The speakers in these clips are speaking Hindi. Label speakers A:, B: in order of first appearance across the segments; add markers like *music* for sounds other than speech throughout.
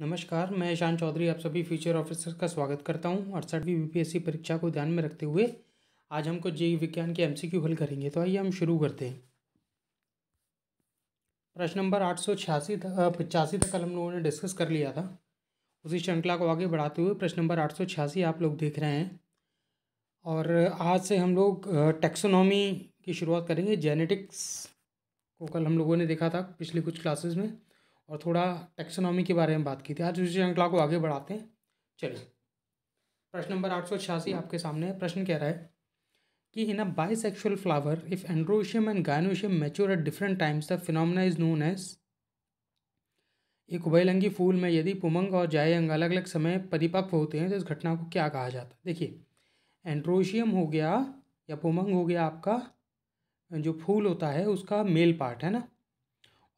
A: नमस्कार, मैं ईशान चौधरी, आप सभी फ्यूचर ऑफिसर का स्वागत करता हूँ अड़सठवीं यूपीएससी परीक्षा को ध्यान में रखते हुए आज हम कुछ जीव विज्ञान के एमसीक्यू हल करेंगे। तो आइए हम शुरू करते हैं। प्रश्न नंबर आठ सौ छियासी पचासी तक हम लोगों ने डिस्कस कर लिया था। उसी श्रृंखला को आगे बढ़ाते हुए प्रश्न नंबर आठ सौ छियासी आप लोग देख रहे हैं। और आज से हम लोग टेक्सोनॉमी की शुरुआत करेंगे जेनेटिक्स को कल हम लोगों ने देखा था पिछली कुछ क्लासेस में। और थोड़ा टेक्सोनॉमी के बारे में बात की थी। आज उसी श्रृंखला को आगे बढ़ाते हैं। चलिए। प्रश्न नंबर आठ सौ छियासी आपके सामने है। प्रश्न कह रहा है कि in a bisexual flower if androecium and gynoecium mature at different times the phenomena is known as एक उभयलंगी फूल में यदि पुमंग और जाय अंग अलग अलग समय परिपक्व होते हैं तो इस घटना को क्या कहा जाता है? देखिए एंड्रोशियम हो गया या पुमंग हो गया आपका, जो फूल होता है, उसका मेल पार्ट है ना?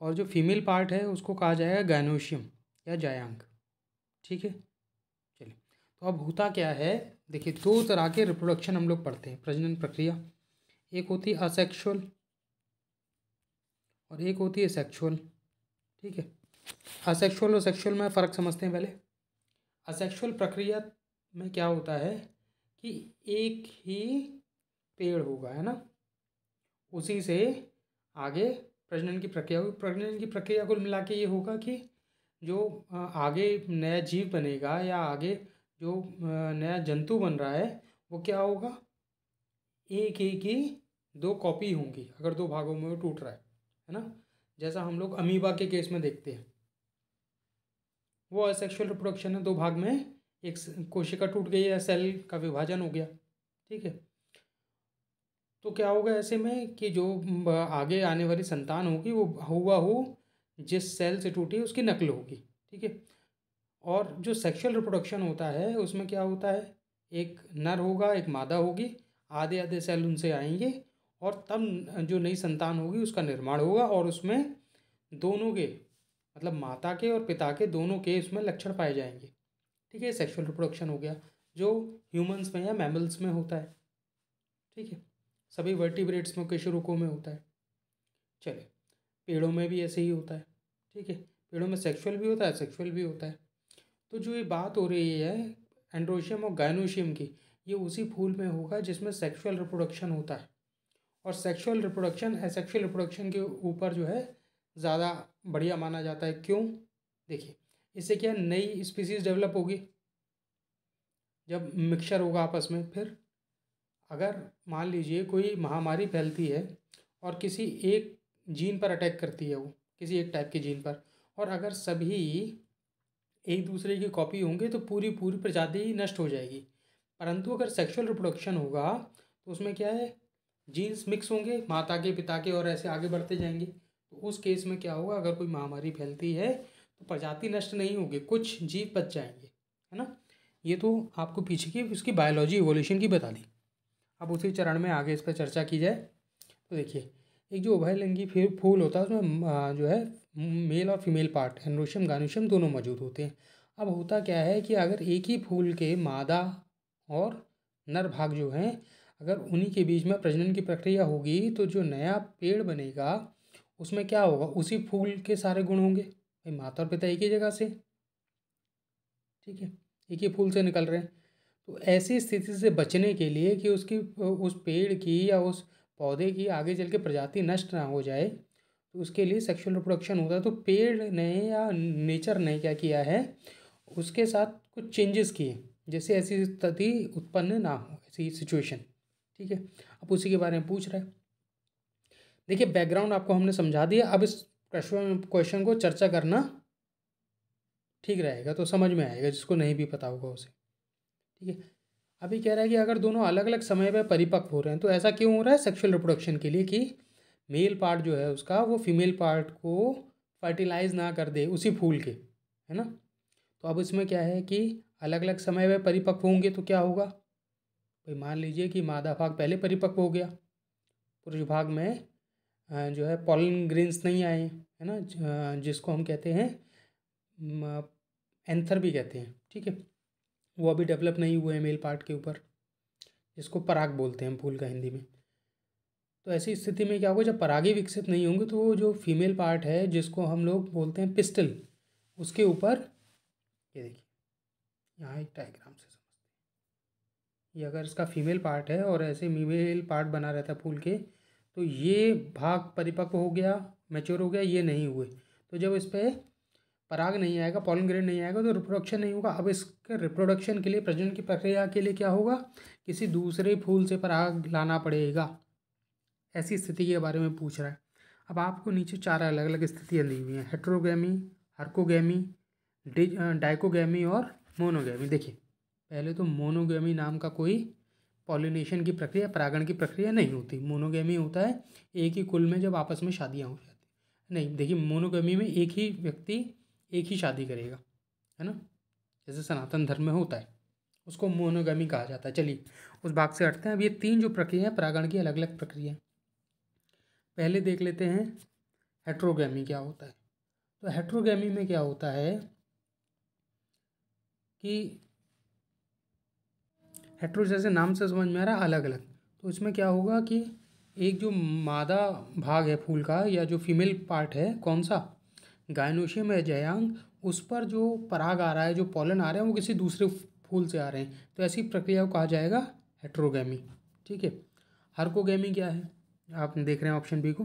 A: और जो फीमेल पार्ट है, उसको कहा जाएगा गैनोशियम या जायांग। ठीक है? चलिए तो अब होता क्या है? देखिए, दो तरह के रिप्रोडक्शन हम लोग पढ़ते हैं, प्रजनन प्रक्रिया। एक होती है असेक्शुअल और एक होती है सेक्सुअल ठीक है? असेक्सुअल और सेक्सुअल में फ़र्क समझते हैं पहले। असेक्सुअल प्रक्रिया में क्या होता है कि एक ही पेड़ होगा, है ना? उसी से आगे प्रजनन की प्रक्रिया होगी प्रजनन की प्रक्रिया कुल मिला के ये होगा कि जो आगे नया जीव बनेगा या आगे जो नया जंतु बन रहा है, वो क्या होगा? एक एक ही दो कॉपी होंगी, अगर दो भागों में वो टूट रहा है है ना? जैसा हम लोग अमीबा के केस में देखते हैं। वो असेक्सुअल रिप्रोडक्शन है, दो भाग में एक कोशिका टूट गई या सेल का विभाजन हो गया, ठीक है? तो क्या होगा ऐसे में कि जो आगे आने वाली संतान होगी, वो हुआ हो, जिस सेल से टूटी उसकी नकल होगी, ठीक है? और जो सेक्सुअल रिप्रोडक्शन होता है, उसमें क्या होता है? एक नर होगा, एक मादा होगी आधे आधे सेल उनसे आएँगे, और तब जो नई संतान होगी, उसका निर्माण होगा, और उसमें दोनों के मतलब माता के और पिता के दोनों के उसमें लक्षण पाए जाएँगे, ठीक है? सेक्सुअल रिप्रोडक्शन हो गया, जो ह्यूमंस में या मैमल्स में होता है, ठीक है? सभी वर्टिब्रेट्स में केशरुकों में होता है। चले पेड़ों में भी ऐसे ही होता है, ठीक है? पेड़ों में सेक्सुअल भी होता है सेक्सुअल भी होता है। तो जो ये बात हो रही है एंड्रोशियम और गायनोशियम की, ये उसी फूल में होगा जिसमें सेक्सुअल रिप्रोडक्शन होता है। और सेक्सुअल रिप्रोडक्शन है एसेक्सुअल रिप्रोडक्शन के ऊपर जो है, ज़्यादा बढ़िया माना जाता है। क्यों? देखिए, इससे क्या नई स्पीसीज डेवलप होगी? जब मिक्सचर होगा आपस में, फिर? अगर मान लीजिए कोई महामारी फैलती है और किसी एक जीन पर अटैक करती है वो, किसी एक टाइप के जीन पर, और अगर सभी एक दूसरे की कॉपी होंगे तो पूरी पूरी प्रजाति ही नष्ट हो जाएगी। परंतु अगर सेक्सुअल रिप्रोडक्शन होगा तो उसमें क्या है? जीन्स मिक्स होंगे, माता के, पिता के और ऐसे आगे बढ़ते जाएँगे। तो उस केस में क्या होगा? अगर कोई महामारी फैलती है तो प्रजाति नष्ट नहीं होगी, कुछ जीव बच जाएँगे, है ना? ये तो आपको पीछे की उसकी बायोलॉजी इवोल्यूशन की बता दी। अब उसी चरण में आगे इस पर चर्चा की जाए तो देखिए, एक जो उभयलिंगी फूल होता है, उसमें जो है, मेल और फीमेल पार्ट एंड्रोशियम गानुशियम दोनों मौजूद होते हैं। अब होता क्या है कि अगर एक ही फूल के मादा और नर भाग जो हैं, अगर उन्हीं के बीच में प्रजनन की प्रक्रिया होगी तो जो नया पेड़ बनेगा, उसमें क्या होगा? उसी फूल के सारे गुण होंगे। भाई माता और पिता एक ही जगह से, ठीक है, एक ही फूल से निकल रहे हैं। तो ऐसी स्थिति से बचने के लिए कि उसकी, उस पेड़ की या उस पौधे की आगे चल के प्रजाति नष्ट ना हो जाए तो उसके लिए सेक्सुअल रिप्रोडक्शन होता है। तो पेड़ ने या नेचर ने क्या किया है? उसके साथ कुछ चेंजेस किए, जैसे ऐसी स्थिति उत्पन्न ना हो, ऐसी सिचुएशन ठीक है? अब उसी के बारे में पूछ रहे हैं। देखिए बैकग्राउंड आपको हमने समझा दिया। अब इस क्वेश्चन क्वेश्चन को चर्चा करना ठीक रहेगा तो समझ में आएगा, जिसको नहीं भी पता होगा उसे। ठीक है? अभी कह रहा है कि अगर दोनों अलग अलग समय पर परिपक्व हो रहे हैं तो ऐसा क्यों हो रहा है सेक्सुअल रिप्रोडक्शन के लिए कि मेल पार्ट जो है उसका, वो फीमेल पार्ट को फर्टिलाइज ना कर दे उसी फूल के, है ना? तो अब इसमें क्या है कि अलग अलग समय में परिपक्व होंगे तो क्या होगा? भाई मान लीजिए कि मादा भाग पहले परिपक्व हो गया। पुरुष भाग में जो है पॉलन ग्रेन्स नहीं आए, है ना? जिसको हम कहते हैं एंथर भी कहते हैं, ठीक है? वो अभी डेवलप नहीं हुए हैं मेल पार्ट के ऊपर। जिसको पराग बोलते हैं फूल का हिंदी में। तो ऐसी स्थिति में क्या होगा, जब परागी विकसित नहीं होंगे तो वो जो फीमेल पार्ट है, जिसको हम लोग बोलते हैं पिस्टल उसके ऊपर, ये देखिए, यहाँ एक डायग्राम से समझते हैं। ये अगर इसका फीमेल पार्ट है और ऐसे फीमेल पार्ट बना रहता है फूल के तो ये भाग परिपक्व हो गया मैच्योर हो गया, ये नहीं हुए। तो जब इस पर पराग नहीं आएगा पॉलन ग्रेड नहीं आएगा तो रिप्रोडक्शन नहीं होगा। अब इसके रिप्रोडक्शन के लिए प्रजनन की प्रक्रिया के लिए क्या होगा? किसी दूसरे फूल से पराग लाना पड़ेगा। ऐसी स्थिति के बारे में पूछ रहा है। अब आपको नीचे चार अलग अलग स्थितियाँ दी हुई हैं। हेट्रोगैमी हर्कोगैमी डाइकोगैमी और मोनोगैमी देखिए, पहले तो मोनोगैमी नाम का कोई पॉलिनेशन की प्रक्रिया, परागण की प्रक्रिया नहीं होती। मोनोगैमी होता है, एक ही कुल में जब आपस में शादियाँ हो जाती नहीं, देखिए मोनोगैमी में एक ही व्यक्ति एक ही शादी करेगा, है ना? जैसे सनातन धर्म में होता है, उसको मोनोगमी कहा जाता है। चलिए, उस भाग से हटते हैं। अब ये तीन जो प्रक्रिया है, परागण की अलग अलग प्रक्रिया पहले देख लेते हैं हेट्रोगैमी क्या होता है। तो हेट्रोगैमी में क्या होता है कि हेट्रो जैसे नाम से समझ में आ रहा है अलग अलग तो इसमें क्या होगा कि एक जो मादा भाग है, फूल का, या जो फीमेल पार्ट है, कौन सा? गायनोशियम है जयांग, उस पर जो पराग आ रहा है, जो पॉलन आ रहा है, वो किसी दूसरे फूल से आ रहे हैं। तो ऐसी प्रक्रिया को कहा जाएगा हेट्रोगैमी ठीक है? हर्कोगैमी क्या है? आप देख रहे हैं ऑप्शन बी को।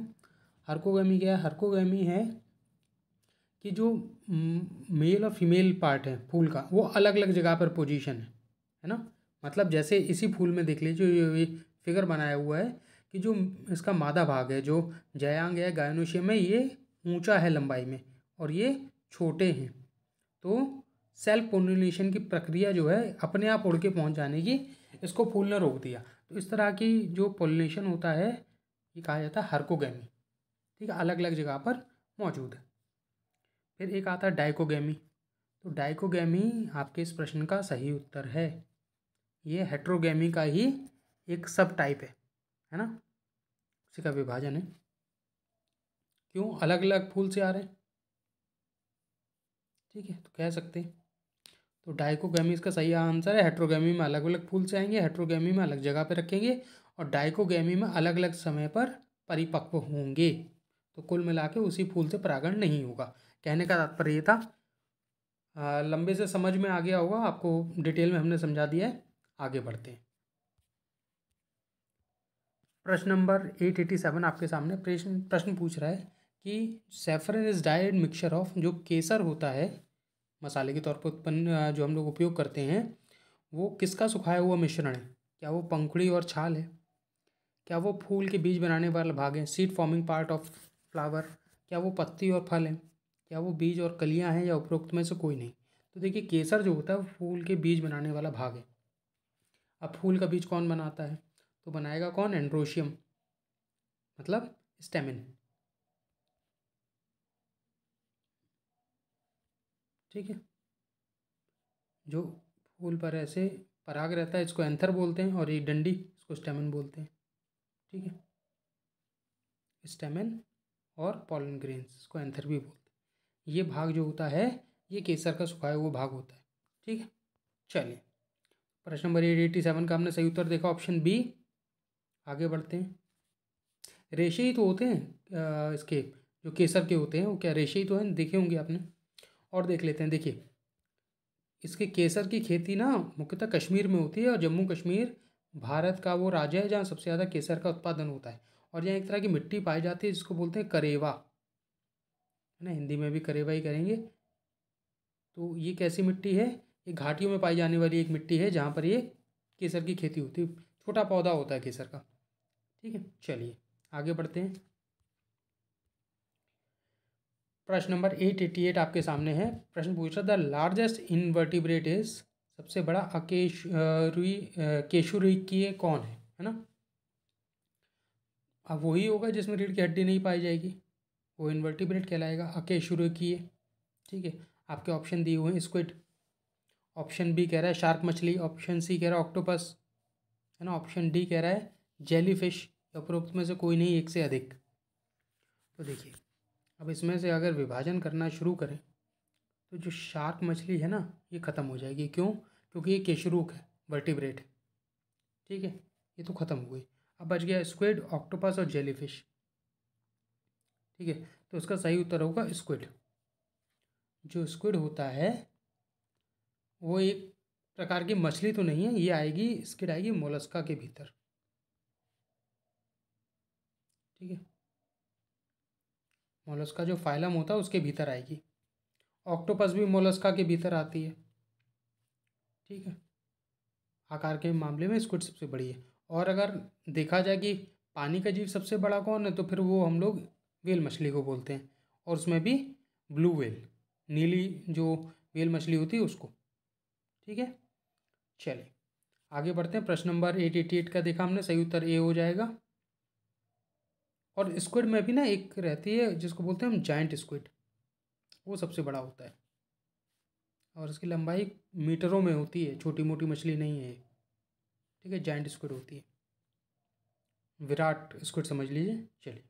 A: हर्कोगैमी क्या है? हर्कोगैमी है कि जो मेल और फीमेल पार्ट है फूल का, वो अलग अलग जगह पर पोजीशन है है ना? मतलब जैसे इसी फूल में देख लीजिए, ये फिगर बनाया हुआ है कि जो इसका मादा भाग है, जो जयांग है गायनोशियम में, ये ऊँचा है लंबाई में। और ये छोटे हैं। तो सेल्फ पोलिनेशन की प्रक्रिया जो है, अपने आप उड़ के पहुँच जाने की, इसको फूल ने रोक दिया। तो इस तरह की जो पोलिनेशन होता है, ये कहा जाता है हर्कोगैमी ठीक है अलग अलग जगह पर मौजूद है। फिर एक आता है डाइकोगैमी तो डाइकोगैमी आपके इस प्रश्न का सही उत्तर है। ये हेट्रोगैमी का ही एक सब टाइप है है ना? उसी का विभाजन है। क्यों? अलग अलग फूल से आ रहे हैं। ठीक है तो कह सकते हैं। तो डाइकोगैमी, इसका सही आंसर है, हेट्रोगैमी में अलग अलग फूल से आएँगे, हेट्रोगैमी में अलग जगह पर रखेंगे और डाइकोगैमी में अलग अलग समय पर परिपक्व होंगे। तो कुल मिला के उसी फूल से परागण नहीं होगा। कहने का तात्पर्य था। लंबे से समझ में आ गया होगा, आपको डिटेल में हमने समझा दिया है। आगे बढ़ते हैं। प्रश्न नंबर एट एटी सेवन आपके सामने प्रश्न प्रश्न पूछ रहा है। कि सेफरन इज़ डाइड मिक्सचर ऑफ़ जो केसर होता है, मसाले के तौर पर उत्पन्न जो हम लोग उपयोग करते हैं, वो किसका सुखाया हुआ मिश्रण है? क्या वो पंखुड़ी और छाल है? क्या वो फूल के बीज बनाने वाला भाग है? Seed forming part of flower क्या वो पत्ती और फल है? क्या वो बीज और कलियाँ हैं या उपरोक्त में से कोई नहीं? तो देखिए, केसर जो होता है, वो फूल के बीज बनाने वाला भाग है। अब फूल का बीज कौन बनाता है? तो बनाएगा कौन? एंड्रोशियम मतलब स्टेमिन ठीक है? जो फूल पर ऐसे पराग रहता है, इसको एंथर बोलते हैं और ये डंडी, इसको स्टेमन बोलते हैं। ठीक है? स्टेमन और पॉलन ग्रेन्स, इसको एंथर भी बोलते हैं। ये भाग जो होता है, ये केसर का सुखाया हुआ भाग होता है। ठीक है? चलिए, प्रश्न नंबर एट एटी सेवन का हमने सही उत्तर देखा, ऑप्शन बी। आगे बढ़ते हैं। रेशे ही तो होते हैं इसके, जो केसर के होते हैं, वो क्या रेशे ही तो हैं? देखे होंगे आपने। और देख लेते हैं। देखिए, इसके केसर की खेती ना मुख्यतः कश्मीर में होती है और जम्मू कश्मीर भारत का वो राज्य है जहाँ सबसे ज़्यादा केसर का उत्पादन होता है। और यहाँ एक तरह की मिट्टी पाई जाती है जिसको बोलते हैं करेवा। है ना? हिंदी में भी करेवा ही करेंगे। तो ये कैसी मिट्टी है? ये घाटियों में पाई जाने वाली एक मिट्टी है जहाँ पर ये केसर की खेती होती है। छोटा पौधा होता है केसर का। ठीक है? चलिए, आगे बढ़ते हैं। प्रश्न नंबर एट एटी एट आपके सामने है। प्रश्न पूछ रहा, द लार्जेस्ट इनवर्टिब्रेट इज़ सबसे बड़ा अकेशुई केशुरिकीय कौन है? है ना? अब वही होगा जिसमें रीढ़ की हड्डी नहीं पाई जाएगी। वो इन्वर्टिब्रेट कहलाएगा अकेशुरिकीय। ठीक है, आपके ऑप्शन दिए हुए हैं स्क्विड ऑप्शन बी कह रहा है शार्क मछली। ऑप्शन सी कह रहा है ऑक्टोपस है ना? ऑप्शन डी कह रहा है जेली फ़िश उपरोक्त में से कोई नहीं, एक से अधिक। तो देखिए अब इसमें से अगर विभाजन करना शुरू करें तो जो शार्क मछली है ना, ये ख़त्म हो जाएगी। क्यों? क्योंकि ये केशरूक है, वर्टिब्रेट है। ठीक है? ये तो ख़त्म हो गई। अब बच गया स्क्विड ऑक्टोपस और जेलीफिश ठीक है? तो इसका सही उत्तर होगा स्क्विड जो स्क्विड होता है, वो एक प्रकार की मछली तो नहीं है, ये आएगी स्किड आएगी मोलस्का के भीतर। ठीक है? मोलस्का जो फाइलम होता है, उसके भीतर आएगी। ऑक्टोपस भी मोलस्का के भीतर आती है। ठीक है? आकार के मामले में स्क्विड सबसे बड़ी है। और अगर देखा जाए कि पानी का जीव सबसे बड़ा कौन है तो फिर वो हम लोग वेल मछली को बोलते हैं। और उसमें भी ब्लू वेल नीली जो वेल मछली होती है, उसको। ठीक है? चलिए, आगे बढ़ते हैं। प्रश्न नंबर एट एटी एट का देखा हमने, सही उत्तर ए हो जाएगा। और स्क्विड में भी ना एक रहती है जिसको बोलते हैं हम जाइंट स्क्विड वो सबसे बड़ा होता है। और इसकी लंबाई मीटरों में होती है छोटी मोटी मछली नहीं है ठीक है जाइंट स्क्विड होती है। विराट स्क्विड समझ लीजिए चलिए।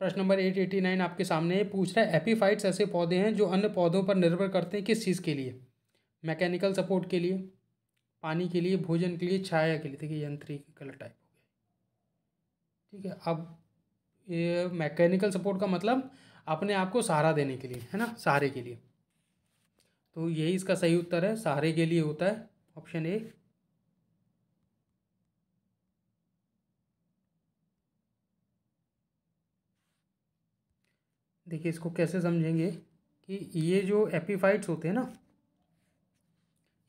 A: प्रश्न नंबर एट एटी नाइन आपके सामने पूछ रहा है एपीफाइट्स ऐसे पौधे हैं जो अन्य पौधों पर निर्भर करते हैं किस चीज़ के लिए? मैकेनिकल सपोर्ट के लिए पानी के लिए भोजन के लिए छाया के लिए? देखिए यंत्री कलर टाइप ठीक है, अब ये मैकेनिकल सपोर्ट का मतलब अपने आप को सहारा देने के लिए, है ना? सहारे के लिए। तो यही इसका सही उत्तर है, सहारे के लिए होता है ऑप्शन ए देखिए, इसको कैसे समझेंगे कि ये जो एपीफाइट्स होते हैं ना,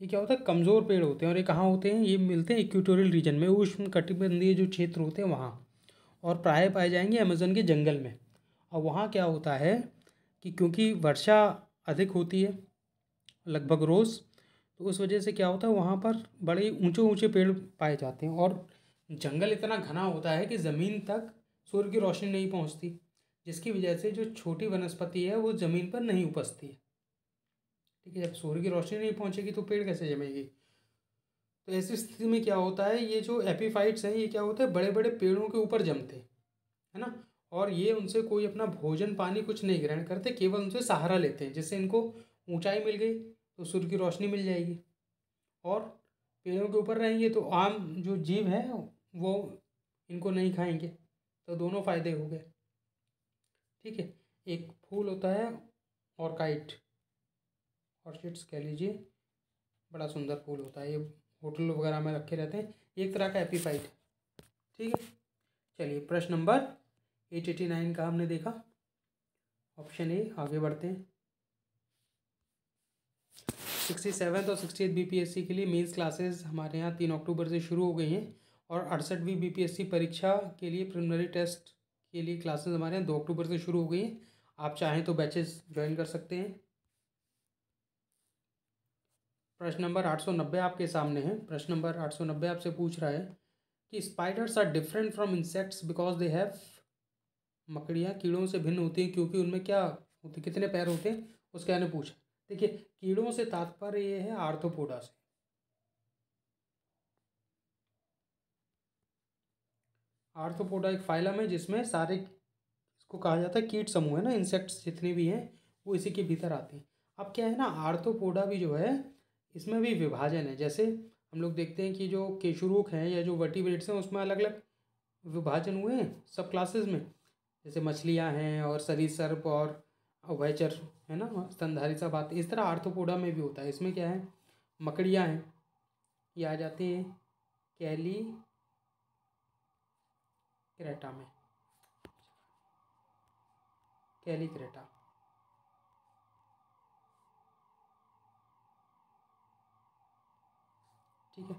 A: ये क्या होता है? कमज़ोर पेड़ होते हैं और ये कहाँ होते हैं? ये मिलते हैं इक्वेटोरियल रीजन में उष्ण कटिबंधीय जो क्षेत्र होते हैं वहाँ। और प्राय पाए जाएँगे अमेजन के जंगल में। और वहाँ क्या होता है कि क्योंकि वर्षा अधिक होती है, लगभग रोज़ तो उस वजह से क्या होता है, वहाँ पर बड़े ऊँचे ऊँचे पेड़ पाए जाते हैं और जंगल इतना घना होता है कि ज़मीन तक सूर्य की रोशनी नहीं पहुँचती, जिसकी वजह से जो छोटी वनस्पति है वो ज़मीन पर नहीं उपजती है। ठीक है, जब सूर्य की रोशनी नहीं पहुँचेगी तो पेड़ कैसे जमेगी? तो ऐसी स्थिति में क्या होता है, ये जो एपीफाइट्स हैं, ये क्या होता है बड़े बड़े पेड़ों के ऊपर जमते है ना? और ये उनसे कोई अपना भोजन पानी कुछ नहीं ग्रहण करते, केवल उनसे सहारा लेते हैं, जिससे इनको ऊंचाई मिल गई तो सूर्य की रोशनी मिल जाएगी। और पेड़ों के ऊपर रहेंगे तो आम जो जीव है, वो इनको नहीं खाएँगे तो दोनों फ़ायदे हो गए। ठीक है, एक फूल होता है ऑर्काइट ऑर्चिड्स कह लीजिए, बड़ा सुंदर फूल होता है, ये होटल वगैरह में रखे रहते हैं। एक तरह का एपीफाइट ठीक है? चलिए, प्रश्न नंबर एट एटी नाइन का हमने देखा। ऑप्शन ए आगे बढ़ते हैं। सिक्सटी सेवन और सिक्सटी एट बी के लिए मेंस क्लासेस हमारे यहाँ तीन अक्टूबर से शुरू हो गई हैं और अड़सठवीं बी पी एस सी परीक्षा के लिए प्रिलिमिनरी टेस्ट के लिए क्लासेस हमारे यहाँ दो अक्टूबर से शुरू हो गई हैं। आप चाहें तो बैचेस ज्वाइन कर सकते हैं। प्रश्न नंबर आठ सौ नब्बे आपके सामने है। प्रश्न नंबर आठ सौ नब्बे आपसे पूछ रहा है कि spiders are different from insects because they have मकड़ियाँ कीड़ों से भिन्न होती हैं क्योंकि उनमें क्या होते कितने पैर होते हैं, उसके आने पूछा। देखिए, कीड़ों से तात्पर्य ये है आर्थोपोडा से। आर्थोपोडा एक फाइलम है जिसमें सारे, इसको कहा जाता है कीट समूह है ना इंसेक्ट्स जितने भी हैं, वो इसी के भीतर आते हैं। अब क्या है ना, आर्थोपोडा भी जो है इसमें भी विभाजन है। जैसे हम लोग देखते हैं कि जो केशुरुक हैं या जो वर्टिब्रेट्स हैं, उसमें अलग अलग विभाजन हुए हैं सब क्लासेस में। जैसे मछलियाँ हैं और सरी सर्प और वैचर है ना? स्तनधारी सब आते इस तरह आर्थोपोडा में भी होता है। इसमें क्या है? मकड़ियाँ हैं। ये आ जाती हैं कैली क्रेटा में। कैली क्रेटा। ठीक है।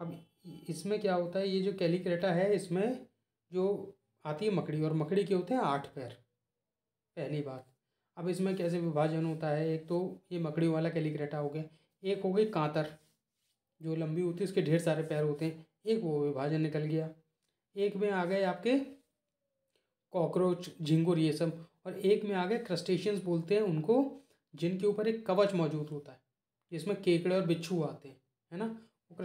A: अब इसमें क्या होता है, ये जो कैलिक्रेटा है, इसमें जो आती है मकड़ी, और मकड़ी के होते हैं आठ पैर, पहली बात। अब इसमें कैसे विभाजन होता है, एक तो ये मकड़ी वाला कैलिक्रेटा हो गया, एक हो गई कांतर, जो लंबी होती है, उसके ढेर सारे पैर होते हैं, एक वो विभाजन निकल गया। एक में आ गए आपके कॉकरोच, झिंगुर, ये सब, और एक में आ गए क्रस्टेशियंस बोलते हैं उनको, जिनके ऊपर एक कवच मौजूद होता है, जिसमें केकड़े और बिच्छू आते हैं, है ना? वो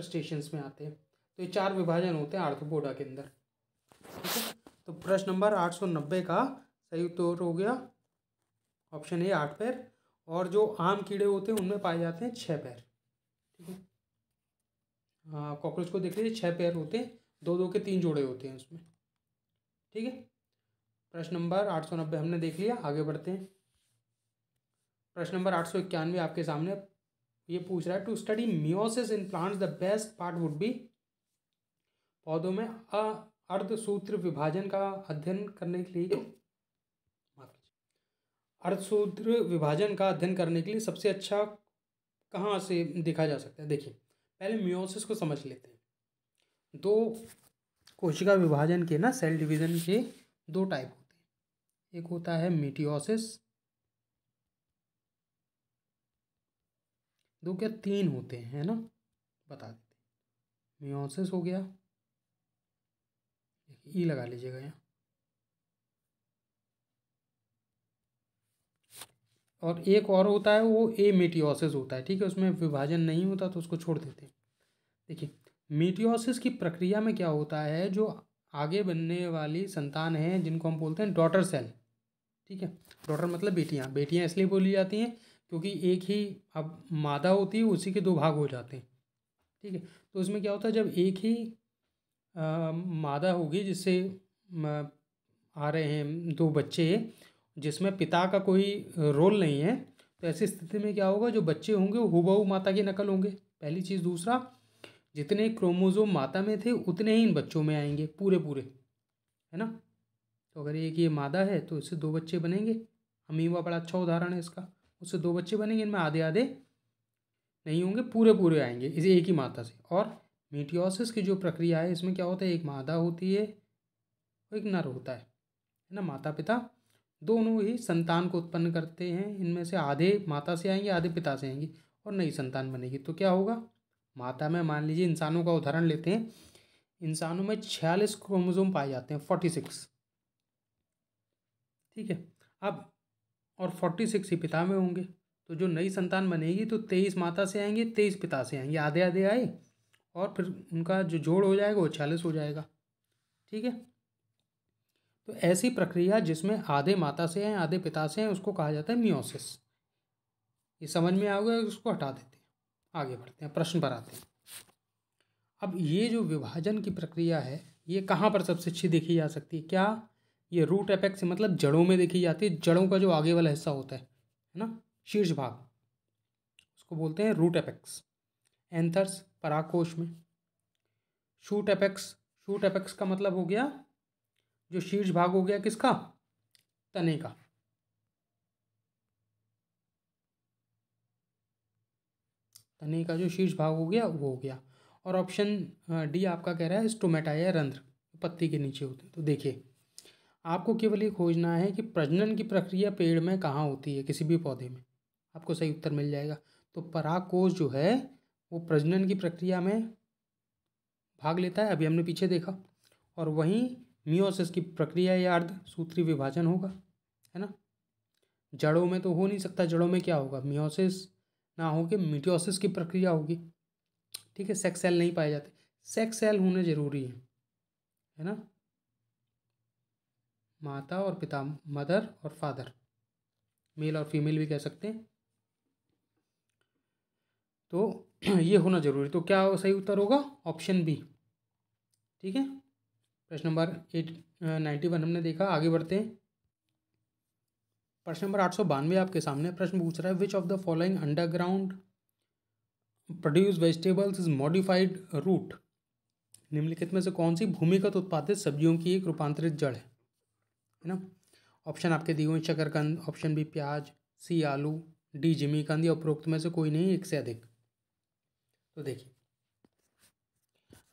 A: में आते हैं। तो ये चार विभाजन होते हैं आर्थोपोडा के अंदर। ठीक है? तो प्रश्न नंबर आठ सौ नब्बे का सही उत्तर हो गया। ऑप्शन ए, आठ पैर। और जो आम कीड़े होते हैं, उनमें पाए जाते हैं छः पैर। ठीक है? हाँ कॉकरोच को देख लीजिए छः पैर होते हैं। दो दो के तीन जोड़े होते हैं उसमें। ठीक है? प्रश्न नंबर आठ सौ नब्बे हमने देख लिया, आगे बढ़ते हैं। प्रश्न नंबर आठ सौ इक्यानवे आपके सामने ये पूछ रहा है to study meiosis in plants the best part would be पौधों में अर्धसूत्र विभाजन का अध्ययन करने के लिए अर्धसूत्र विभाजन का अध्ययन करने के लिए सबसे अच्छा कहाँ से देखा जा सकता है? देखिए, पहले मियोसिस को समझ लेते हैं। दो कोशिका विभाजन के ना सेल डिवीज़न के दो टाइप होते हैं। एक होता है मीटियोसिस दो क्या तीन होते हैं, है ना? बता देते मियोसिस हो गया। ई लगा लीजिएगा यहाँ। और एक और होता है, वो ए मीटियोसिस होता है, ठीक है? उसमें विभाजन नहीं होता तो उसको छोड़ देते हैं। देखिए मीटियोसिस की प्रक्रिया में क्या होता है, जो आगे बनने वाली संतान है, जिनको हम बोलते हैं डॉटर सेल ठीक है? डॉटर मतलब बेटियाँ। बेटियाँ इसलिए बोली जाती हैं क्योंकि एक ही अब मादा होती है उसी के दो भाग हो जाते हैं। ठीक है? तो उसमें क्या होता है जब एक ही आ, मादा होगी जिससे आ रहे हैं दो बच्चे जिसमें पिता का कोई रोल नहीं है तो ऐसी स्थिति में क्या होगा जो बच्चे होंगे वो हुबहू माता की नकल होंगे। पहली चीज़। दूसरा जितने क्रोमोजोम माता में थे उतने ही इन बच्चों में आएँगे पूरे पूरे है ना? तो अगर एक ये मादा है तो इससे दो बच्चे बनेंगे। अमीवा बड़ा अच्छा उदाहरण है इसका। उससे दो बच्चे बनेंगे, इनमें आधे आधे नहीं होंगे पूरे पूरे आएँगे, इसे एक ही माता से। और मीटियोसिस की जो प्रक्रिया है, इसमें क्या होता है, एक मादा होती है और एक नर होता है। है ना माता पिता दोनों ही संतान को उत्पन्न करते हैं, इनमें से आधे माता से आएँगे, आधे पिता से आएँगे और नई संतान बनेगी। तो क्या होगा, माता में मान लीजिए इंसानों का उदाहरण लेते हैं, इंसानों में छियालीस क्रोमोजोम पाए जाते हैं, फोर्टी सिक्स। ठीक है, अब और फोर्टी सिक्स ही पिता में होंगे। तो जो नई संतान बनेगी तो तेईस माता से आएँगे, तेईस पिता से आएँगे। आधे आधे आए और फिर उनका जो जोड़ हो जाएगा वो छियालीस हो जाएगा। ठीक है? तो ऐसी प्रक्रिया जिसमें आधे माता से हैं आधे पिता से हैं उसको कहा जाता है मियोसिस ये समझ में आ गया उसको हटा देते हैं। आगे बढ़ते हैं, प्रश्न पर आते हैं। अब ये जो विभाजन की प्रक्रिया है, ये कहाँ पर सबसे अच्छी देखी जा सकती है? क्या? ये रूट एपेक्स मतलब जड़ों में देखी जाती है, जड़ों का जो आगे वाला हिस्सा होता है है ना? शीर्ष भाग। उसको बोलते हैं रूट एपेक्स एंथर्स पराकोश में। शूट एपेक्स शूट एपेक्स का मतलब हो गया, जो शीर्ष भाग हो गया किसका? तने का। तने का जो शीर्ष भाग हो गया, वो हो गया। और ऑप्शन डी आपका कह रहा है स्टोमेटा या रंध्र, पत्ती के नीचे होते हैं। तो देखिए आपको केवल ये खोजना है कि प्रजनन की प्रक्रिया पेड़ में कहाँ होती है, किसी भी पौधे में। आपको सही उत्तर मिल जाएगा। तो परागकोश जो है, वो प्रजनन की प्रक्रिया में भाग लेता है। अभी हमने पीछे देखा। और वहीं मियोसिस की प्रक्रिया या अर्ध सूत्री विभाजन होगा, है ना? जड़ों में तो हो नहीं सकता। जड़ों में क्या होगा? मियोसिस ना हो के मिटियोसिस की प्रक्रिया होगी। ठीक है, सेक्स सेल नहीं पाए जाते। सेक्स सेल होने ज़रूरी है है ना? माता और पिता, मदर और फादर, मेल और फीमेल भी कह सकते हैं। तो *clears throat* ये होना ज़रूरी। तो क्या सही उत्तर होगा? Option B. ठीक है? प्रश्न नंबर एट नाइन्टी वन हमने देखा। आगे बढ़ते हैं। प्रश्न नंबर आठ सौ बानवे आपके सामने प्रश्न पूछ रहा है which of the following underground produce vegetables is modified root निम्नलिखित में से कौन सी भूमिगत उत्पादित सब्जियों की एक रूपांतरित जड़ है? है ना? ऑप्शन आपके दिए हुए शकरकंद ऑप्शन बी प्याज, सी आलू, डी जिमी कंद, या उपरोक्त में से कोई नहीं, एक से अधिक। तो देखिए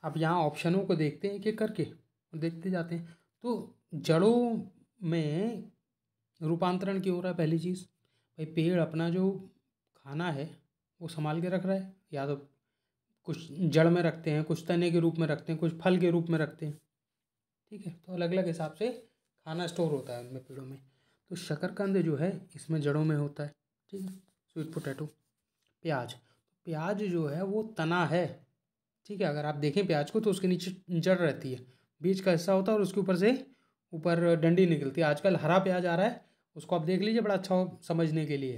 A: अब यहाँ ऑप्शनों को देखते हैं एक एक करके, देखते जाते हैं। तो जड़ों में रूपांतरण क्यों हो रहा है? पहली चीज़, भाई पेड़ अपना जो खाना है, वो संभाल के रख रहा है, या तो कुछ जड़ में रखते हैं, कुछ तने के रूप में रखते हैं, कुछ फल के रूप में रखते हैं। ठीक है तो अलग अलग हिसाब से खाना स्टोर होता है उनमें पेड़ों में। तो शकरकंद जो है, इसमें जड़ों में होता है, ठीक है? Sweet potato. प्याज। प्याज जो है, वो तना है, ठीक है? अगर आप देखें प्याज को तो उसके नीचे जड़ रहती है। बीज का हिस्सा होता है और उसके ऊपर से ऊपर डंडी निकलती है। आजकल हरा प्याज आ रहा है, उसको आप देख लीजिए, बड़ा अच्छा हो समझने के लिए।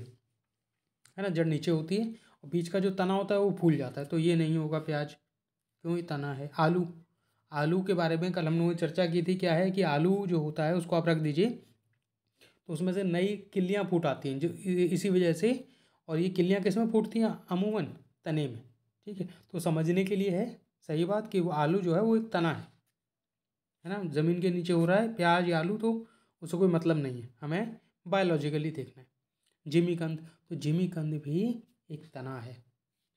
A: है ना? जड़ नीचे होती है, और बीज का जो तना होता है, वो फूल जाता है। तो ये नहीं होगा प्याज, क्यों? ये तना है। आलू। आलू के बारे में कल हम लोगों ने चर्चा की थी, क्या है कि आलू जो होता है उसको आप रख दीजिए। तो उसमें से नई किलियाँ फूट आती हैं, जो इसी वजह से, और ये किलियाँ किसमें फूटती हैं? अमूमन तने में, ठीक है? तो समझने के लिए है, सही बात कि वो आलू जो है वो एक तना है है ना? ज़मीन के नीचे हो रहा है, प्याज या आलू तो उससे कोई मतलब नहीं है, हमें बायोलॉजिकली देखना है। जिमी कंद तो जिमी कंद भी एक तना है,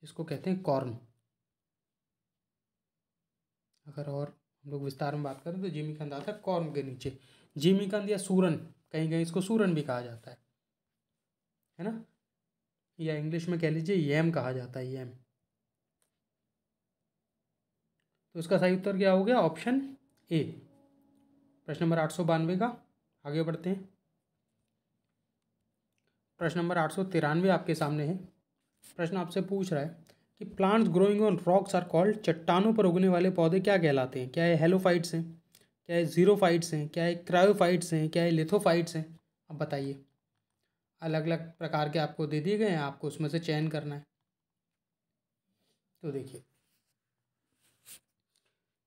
A: जिसको कहते हैं कॉर्न। अगर और हम लोग विस्तार में बात करें तो जिमी कंद आता है कॉर्न के नीचे। जिमी कंद या सूरन, कहीं कहीं इसको सूरन भी कहा जाता है। है ना? या इंग्लिश में कह लीजिए यम कहा जाता है, यम। तो इसका सही उत्तर क्या हो गया? Option A. प्रश्न नंबर आठ सौ बानवे का। आगे बढ़ते हैं। प्रश्न नंबर आठ सौ तिरानवे आपके सामने है। प्रश्न आपसे पूछ रहा है कि plants growing on rocks are called चट्टानों पर उगने वाले पौधे क्या कहलाते हैं? क्या ये हेलोफाइट्स हैं? क्या ये जीरोफाइट्स हैं? क्या ये क्रायोफाइट्स हैं? क्या ये लिथोफाइट्स हैं? अब बताइए। अलग अलग प्रकार के आपको दे दिए गए हैं, आपको उसमें से चयन करना है। तो देखिए।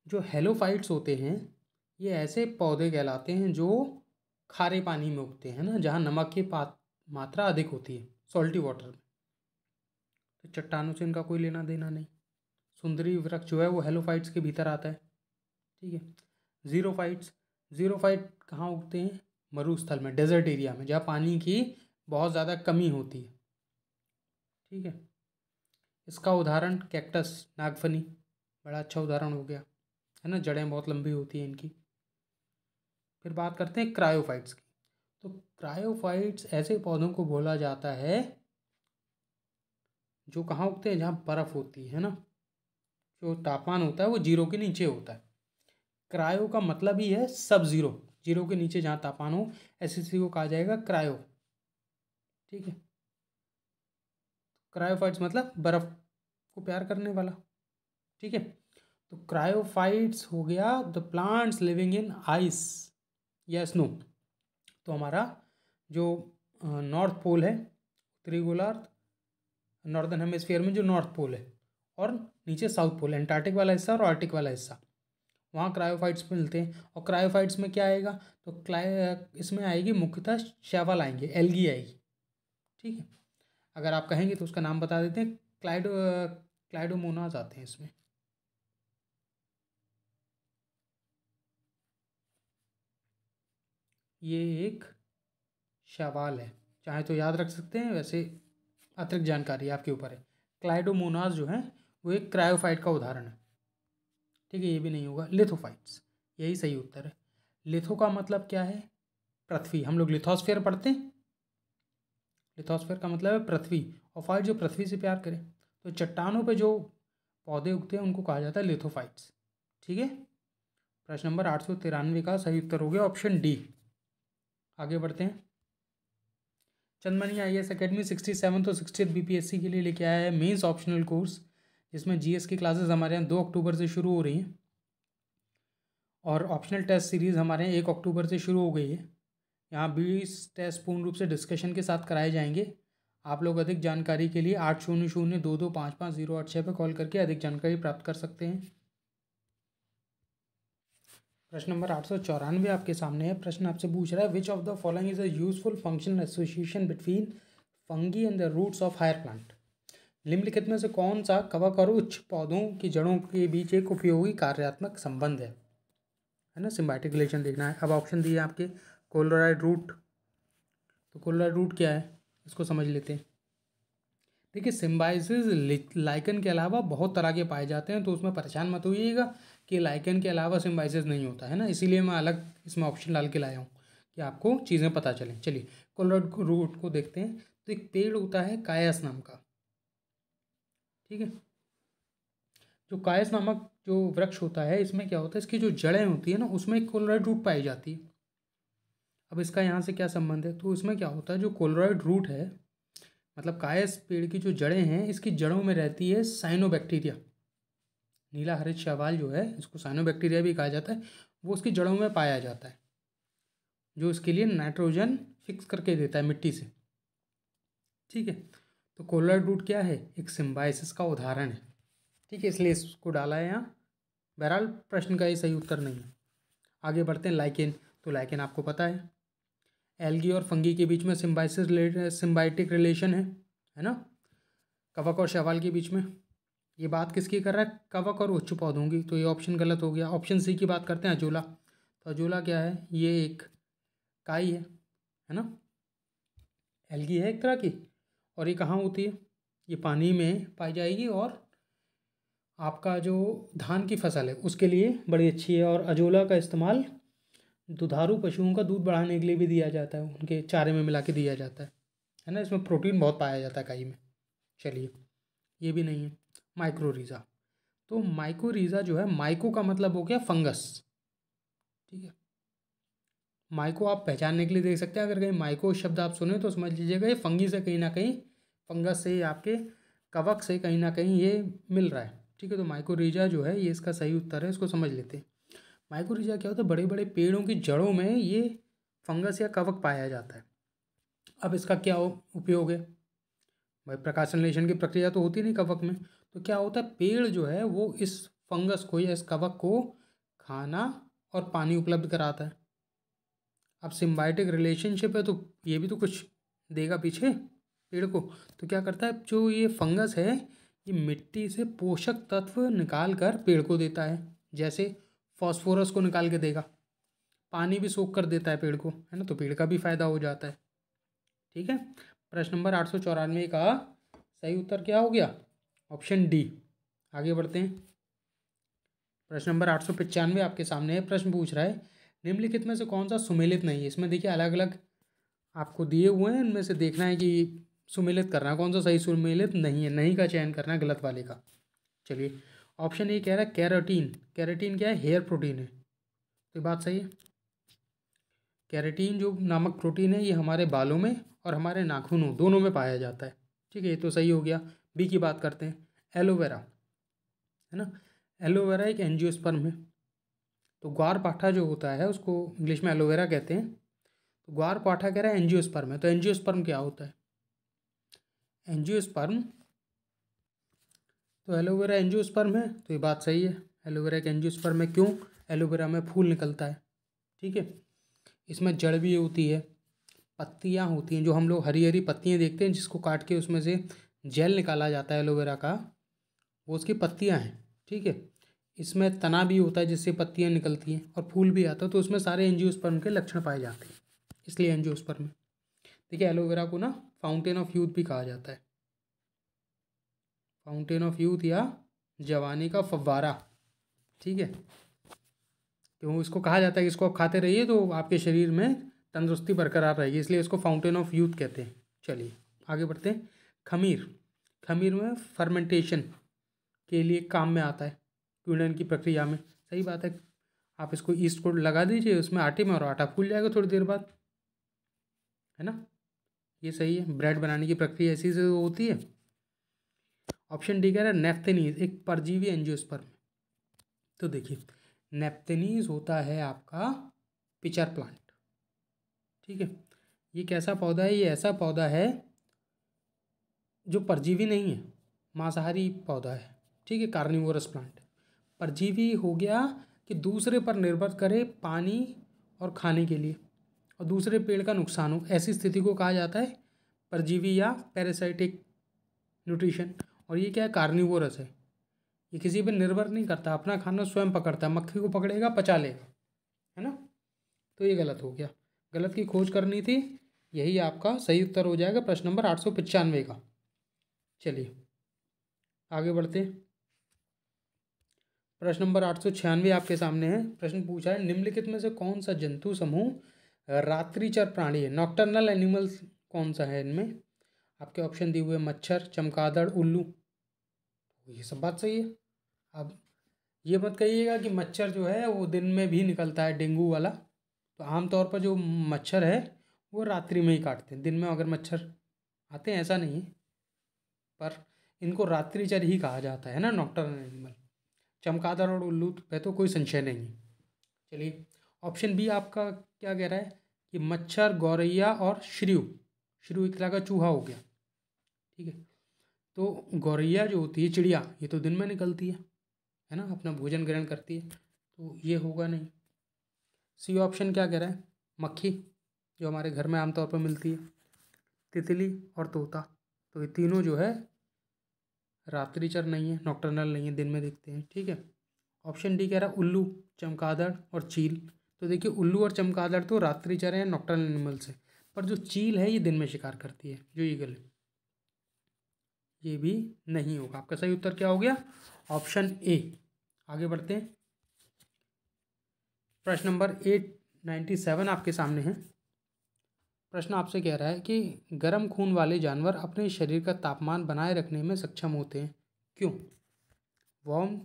A: जो हेलोफाइट्स होते हैं, ये ऐसे पौधे कहलाते हैं जो खारे पानी में उगते हैं ना, जहाँ नमक की मात्रा अधिक होती है सॉल्टी वाटर में। तो चट्टानों से इनका कोई लेना देना नहीं। सुंदरी वृक्ष जो है वो हेलोफाइट्स के भीतर आता है। ठीक है? ज़ीरोफाइट्स ज़ीरोफाइट कहाँ उगते हैं? मरुस्थल में डेजर्ट एरिया में, जहाँ पानी की बहुत ज़्यादा कमी होती है। ठीक है? इसका उदाहरण कैक्टस नागफनी, बड़ा अच्छा उदाहरण हो गया। है ना? जड़ें बहुत लंबी होती हैं इनकी। फिर बात करते हैं क्रायोफाइट्स की। तो क्रायोफाइट्स ऐसे पौधों को बोला जाता है जो कहाँ उगते हैं, जहाँ बर्फ़ होती है ना? जो तापमान होता है, वो ज़ीरो के नीचे होता है। क्रायो का मतलब ही है सब ज़ीरो। ज़ीरो के नीचे जहाँ तापमान हो, ऐसे को कहा जाएगा क्रायो। ठीक है? क्रायोफाइट्स मतलब बर्फ़ को प्यार करने वाला। ठीक है? तो क्रायोफाइट्स हो गया the plants living in ice या स्नो। तो हमारा जो नॉर्थ पोल है उत्तरी गोलार्ध नॉर्दर्न हेमिस्फीयर में जो नॉर्थ पोल है और नीचे साउथ पोल एंटार्टिक वाला हिस्सा और आर्टिक वाला हिस्सा। वहाँ क्रायोफाइट्स मिलते हैं और क्रायोफाइट्स में क्या आएगा? तो क्लाइ इसमें आएगी, मुख्यतः शैवल आएँगे, एलगी आएगी। ठीक है? अगर आप कहेंगे तो उसका नाम बता देते हैं। क्लाइडो क्लाइडोमोनाज आते हैं इसमें। ये एक शवाल है। चाहे तो याद रख सकते हैं, वैसे अतिरिक्त जानकारी आपके ऊपर है। क्लाइडोमोनास जो है, वो एक क्रायोफाइट का उदाहरण है। ठीक है, ये भी नहीं होगा। लिथोफाइट्स, यही सही उत्तर है। लिथो का मतलब क्या है? पृथ्वी। हम लोग लिथोस्फेयर पढ़ते हैं। लिथोस्फेयर का मतलब है पृथ्वी। और फाइट जो पृथ्वी से प्यार करें तो चट्टानों पे जो पौधे उगते हैं, उनको कहा जाता है लिथोफाइट्स। ठीक है? प्रश्न नंबर आठ सौ तिरानवे का सही उत्तर हो गया ऑप्शन डी। आगे बढ़ते हैं। Chandmani I S academy sixty seven तो sixty B P S C के लिए लेके आया है मेंस ऑप्शनल कोर्स जिसमें जी एस की क्लासेस हमारे यहाँ दो अक्टूबर से शुरू हो रही हैं। और ऑप्शनल टेस्ट सीरीज़ हमारे यहाँ एक अक्टूबर से शुरू हो गई है। यहाँ बीस टेस्ट पूर्ण रूप से डिस्कशन के साथ कराए जाएँगे। आप लोग अधिक जानकारी के लिए आठ शून्य शून्य दो दो पाँच पाँच ज़ीरो आठ छः पर कॉल करके अधिक जानकारी प्राप्त कर सकते हैं। प्रश्न नंबर आठ सौ चौरानवे आपके सामने है। प्रश्न आपसे पूछ रहा है which of the following is a useful functional association between fungi and the roots of higher plant निम्नलिखित में से कौन सा कवक और उच्च पौधों की जड़ों के बीच एक उपयोगी कार्यात्मक संबंध है? है ना सिम्बाइटिक रिलेशन देखना है। अब ऑप्शन दिए आपके कोलोराइड रूट तो कोलोराइड रूट क्या है? इसको समझ लेते हैं। देखिए सिम्बाइसिस लाइकन के अलावा बहुत तरह के पाए जाते हैं तो उसमें परेशान मत होइएगा। कि लाइकन के अलावा सिम्बाइसिस नहीं होता, है ना? इसीलिए मैं अलग इसमें ऑप्शन डाल के लाया हूँ कि आपको चीज़ें पता चलें। चलिए कोलोराइड रूट को देखते हैं। तो एक पेड़ होता है कायस नाम का, ठीक है? जो कायस नामक जो वृक्ष होता है, इसमें क्या होता है? इसकी जो जड़ें होती है ना, उसमें कोलोराइड रूट पाई जाती है। अब इसका यहाँ से क्या संबंध है? तो इसमें क्या होता है? जो कोलोराइड रूट है मतलब कायस पेड़ की जो जड़ें हैं, इसकी जड़ों में रहती है साइनोबैक्टीरिया नीला हरित शवाल जो है इसको साइनोबैक्टीरिया भी कहा जाता है, वो उसकी जड़ों में पाया जाता है, जो इसके लिए नाइट्रोजन फिक्स करके देता है मिट्टी से। ठीक है तो कोलर रूट क्या है? एक सिम्बाइसिस का उदाहरण है। ठीक है, इसलिए इसको डाला है यहाँ। बहरहाल, प्रश्न का ये सही उत्तर नहीं है। आगे बढ़ते हैं, लाइकेन। तो लाइकेन आपको पता है, एल्गी और फंगी के बीच में सिम्बाइसिस सिम्बाइटिक रिलेशन है है ना? कवक और शवाल के बीच में। ये बात किसकी कर रहा है? कवक और उच्च पौधों की। तो ये ऑप्शन गलत हो गया। ऑप्शन सी की बात करते हैं, अजोला। तो अजोला क्या है? ये एक काई है है ना? एल्गी है एक तरह की। और ये कहाँ होती है? ये पानी में पाई जाएगी और आपका जो धान की फ़सल है, उसके लिए बड़ी अच्छी है। और अजोला का इस्तेमाल दुधारू पशुओं का दूध बढ़ाने के लिए भी दिया जाता है। उनके चारे में मिला के दिया जाता है। है ना? इसमें प्रोटीन बहुत पाया जाता है काई में। चलिए, ये भी नहीं है। माइक्रोरीज़ा तो माइक्रोरीज़ा जो है, माइको का मतलब हो गया फंगस। ठीक है? माइको आप पहचानने के लिए देख सकते हैं, अगर कहीं माइको शब्द आप सुने तो समझ लीजिएगा, ये फंगी से कहीं ना कहीं, फंगस से आपके कवक से कहीं ना कहीं ये मिल रहा है। ठीक है? तो माइक्रोरीजा जो है, ये इसका सही उत्तर है, इसको समझ लेते हैं। माइक्रोरीजा क्या होता है? बड़े बड़े पेड़ों की जड़ों में ये फंगस या कवक पाया जाता है। अब इसका क्या उपयोग है? भाई प्रकाश संश्लेषण की प्रक्रिया तो होती नहीं कवक में। तो क्या होता है, पेड़ जो है वो इस फंगस को या इस कवक को खाना और पानी उपलब्ध कराता है। अब सिम्बाइटिक रिलेशनशिप है तो ये भी तो कुछ देगा पीछे पेड़ को। तो क्या करता है, जो ये फंगस है, ये मिट्टी से पोषक तत्व निकाल कर पेड़ को देता है, जैसे फॉस्फोरस को निकाल के देगा। पानी भी सोख कर देता है पेड़ को, है ना तो पेड़ का भी फ़ायदा हो जाता है। ठीक है, प्रश्न नंबर आठ सौ चौरानवे का सही उत्तर क्या हो गया? Option D. आगे बढ़ते हैं। प्रश्न नंबर आठ सौ पचानवे आपके सामने है, प्रश्न पूछ रहा है, निम्नलिखित में से कौन सा सुमेलित नहीं है? इसमें देखिए अलग अलग आपको दिए हुए हैं इनमें से देखना है कि सुमेलित करना कौन सा, सही सुमेलित नहीं है, नहीं का चयन करना है, गलत वाले का। चलिए, ऑप्शन ए कह रहा है कैराटीन। कैराटीन क्या है? हेयर प्रोटीन है। तो ये बात सही है। कैरेटीन जो नामक प्रोटीन है, ये हमारे बालों में और हमारे नाखूनों, दोनों में पाया जाता है। ठीक है, ये तो सही हो गया। बी की बात करते हैं, एलोवेरा, है ना? एलोवेरा एक एंजियोस्पर्म है। तो ग्वार पाठा जो होता है, उसको इंग्लिश में एलोवेरा कहते हैं। तो ग्वार पाठा कह रहा है एंजियोस्पर्म है तो एंजियोस्पर्म क्या होता है? एंजियोस्पर्म तो एलोवेरा एंजियोस्पर्म है तो ये बात सही है। एलोवेरा एक एंजियोस्पर्म है, क्यों? एलोवेरा में फूल निकलता है, ठीक है? इसमें जड़ भी होती है, पत्तियाँ होती हैं, जो हम लोग हरी हरी पत्तियाँ देखते हैं, जिसको काट के उसमें से जेल निकाला जाता है एलोवेरा का, वो उसकी पत्तियाँ हैं, ठीक है? इसमें तना भी होता है जिससे पत्तियाँ निकलती हैं और फूल भी आता है तो उसमें सारे एंजियोस्पर्म के लक्षण पाए जाते हैं, इसलिए एंजियोस्पर्म। देखिए, एलोवेरा को ना फाउंटेन ऑफ़ यूथ भी कहा जाता है। फाउंटेन ऑफ़ यूथ या जवानी का फव्वारा, ठीक है? क्यों? इसको कहा जाता है कि इसको आप खाते रहिए तो आपके शरीर में तंदुरुस्ती बरकरार रहेगी, इसलिए इसको फाउंटेन ऑफ़ यूथ कहते हैं। चलिए, आगे बढ़ते हैं। खमीर खमीर में फर्मेंटेशन के लिए काम में आता है क्यूडन की प्रक्रिया में। सही बात है। आप इसको ईस्ट को लगा दीजिए, उसमें आटे में और आटा फूल जाएगा थोड़ी देर बाद। है ना? ये सही है। ब्रेड बनाने की प्रक्रिया ऐसी से होती है। ऑप्शन डी कह रहा है नेफ्थेनीज एक परजीवी एंजियोस्पर्म तो देखिए नेप्थेनीज होता है आपका पिचर प्लांट ठीक है? ये कैसा पौधा है? ये ऐसा पौधा है जो परजीवी नहीं है, मांसाहारी पौधा है, ठीक है कार्निवोरस प्लांट परजीवी हो गया कि दूसरे पर निर्भर करे पानी और खाने के लिए, और दूसरे पेड़ का नुकसान हो। ऐसी स्थिति को कहा जाता है परजीवी या पैरासाइटिक न्यूट्रिशन और ये क्या है? कार्निवोरस है। ये किसी पर निर्भर नहीं करता, अपना खाना स्वयं पकड़ता है, मक्खी को पकड़ेगा, पचा लेगा, है ना? तो ये गलत हो गया। गलत की खोज करनी थी, यही आपका सही उत्तर हो जाएगा प्रश्न नंबर आठ सौ पचानवे का। चलिए, आगे बढ़ते प्रश्न नंबर आठ सौ छियानवे आपके सामने है। प्रश्न पूछा है, निम्नलिखित में से कौन सा जंतु समूह रात्रिचर प्राणी है? नॉक्टर्नल एनिमल्स कौन सा है इनमें? आपके ऑप्शन दिए हुए मच्छर चमकादड़ उल्लू। ये सब बात सही है। अब ये मत कहिएगा कि मच्छर जो है, वो दिन में भी निकलता है डेंगू वाला। तो आमतौर पर जो मच्छर है, वो रात्रि में ही काटते हैं, दिन में अगर मच्छर आते हैं, ऐसा नहीं है। पर इनको रात्रिचर ही कहा जाता है ना नॉक्टर्नल एनिमल चमकादड़ और उल्लू पे तो कोई संशय नहीं। है चलिए ऑप्शन बी आपका क्या कह रहा है? कि मच्छर, गौरैया और श्रीव श्रीव एक तरह का चूहा हो गया। ठीक है? तो गौरैया जो होती है, चिड़िया, ये तो दिन में निकलती है है ना? अपना भोजन ग्रहण करती है तो ये होगा नहीं। सी ऑप्शन क्या कह रहा है? मक्खी, जो हमारे घर में आमतौर पर मिलती है। तितली और तोता। तो ये तीनों जो है रात्रिचर नहीं है नॉक्टर्नल नहीं है, दिन में दिखते हैं, ठीक है? ऑप्शन डी कह रहा है उल्लू, चमकादड़ और चील। तो देखिए, उल्लू और चमकादड़ तो रात्रिचर हैं नॉक्टर्नल एनिमल्स है पर जो चील है, ये दिन में शिकार करती है, जो ईगल है। ये भी नहीं होगा। आपका सही उत्तर क्या हो गया? ऑप्शन ए आगे बढ़ते हैं। प्रश्न नंबर एट नाइन्टी सेवन आपके सामने है। प्रश्न आपसे कह रहा है कि गर्म खून वाले जानवर अपने शरीर का तापमान बनाए रखने में सक्षम होते हैं। क्यों? Warm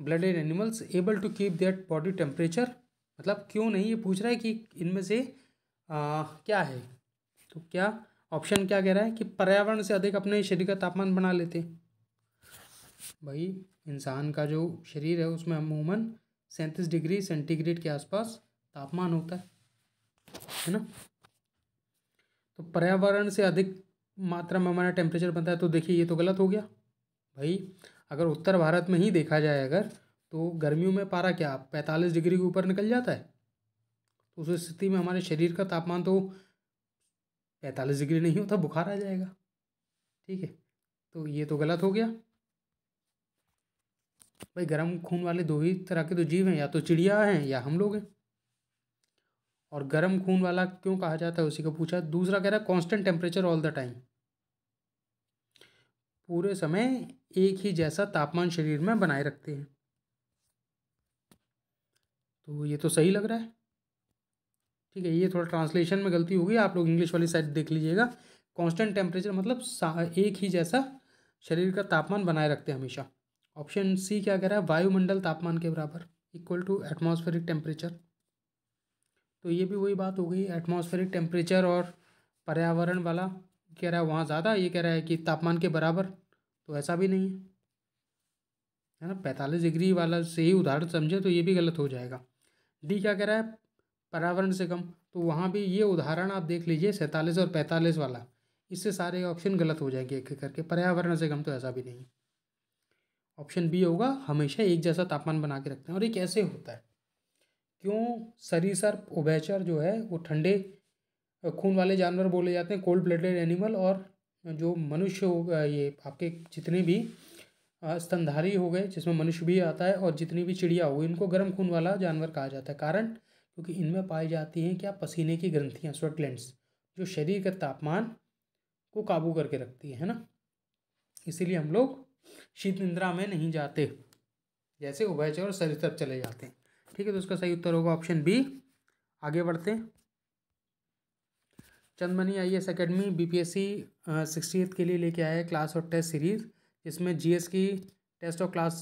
A: blooded animals able to keep their body temperature मतलब क्यों नहीं? ये पूछ रहा है कि इनमें से आ, क्या है? तो क्या ऑप्शन क्या कह रहा है कि पर्यावरण से अधिक अपने शरीर का तापमान बना लेते भाई इंसान का जो शरीर है उसमें अमूमन सैंतीस डिग्री सेंटीग्रेड के आसपास तापमान होता है। है ना? तो पर्यावरण से अधिक मात्रा में हमारा टेम्परेचर बनता है तो देखिए ये तो गलत हो गया। भाई, अगर उत्तर भारत में ही देखा जाए अगर तो गर्मियों में पारा क्या, पैंतालीस डिग्री के ऊपर निकल जाता है? तो उस स्थिति में हमारे शरीर का तापमान तो पैंतालीस डिग्री नहीं होता, बुखार आ जाएगा। ठीक है तो ये तो गलत हो गया। भाई, गर्म खून वाले दो ही तरह के तो जीव हैं, या तो चिड़िया हैं, या हम लोग हैं। और गर्म खून वाला क्यों कहा जाता है, उसी को पूछा। दूसरा कह रहा है constant temperature all the time पूरे समय एक ही जैसा तापमान शरीर में बनाए रखते हैं। तो ये तो सही लग रहा है। ठीक है, ये थोड़ा ट्रांसलेशन में गलती होगी आप लोग इंग्लिश वाली साइड देख लीजिएगा। कांस्टेंट टेम्परेचर मतलब एक ही जैसा शरीर का तापमान बनाए रखते हैं हमेशा। ऑप्शन सी क्या कह रहा है? वायुमंडल तापमान के बराबर इक्वल टू एटमॉस्फेरिक टेम्परेचर तो ये भी वही बात हो गई एटमॉस्फेरिक टेम्परेचर और पर्यावरण वाला कह रहा है, वहाँ ज़्यादा ये कह रहा है कि तापमान के बराबर तो ऐसा भी नहीं है। है ना, पैंतालीस डिग्री वाला से ही उदाहरण समझे तो ये भी गलत हो जाएगा। डी क्या कह रहा है? पर्यावरण से कम तो वहाँ भी ये उदाहरण आप देख लीजिए, सैंतालीस और पैंतालीस वाला, इससे सारे ऑप्शन गलत हो जाएँगे एक एक करके, पर्यावरण से कम तो ऐसा भी नहीं ऑप्शन बी होगा, हमेशा एक जैसा तापमान बना के रखते हैं और ये कैसे होता है? क्यों सरीसर उभयचर जो है, वो ठंडे खून वाले जानवर बोले जाते हैं कोल्ड ब्लडेड एनिमल और जो मनुष्य हो ये आपके जितने भी स्तनधारी हो गए, जिसमें मनुष्य भी आता है और जितनी भी चिड़िया हो गई, इनको गर्म खून वाला जानवर कहा जाता है। कारण? क्योंकि इनमें पाई जाती हैं क्या? पसीने की ग्रंथियाँ स्वेट ग्लैंड्स जो शरीर के तापमान को काबू करके रखती है ना? इसीलिए हम लोग शीत निंद्रा में नहीं जाते। जैसे उभयचर और तरफ़ चले जाते हैं। ठीक है तो उसका सही उत्तर होगा ऑप्शन बी आगे बढ़ते हैं। Chandmani I S academy B P S C sixty के लिए लेके आया है क्लास और टेस्ट सीरीज़ जिसमें जी एस की टेस्ट और क्लास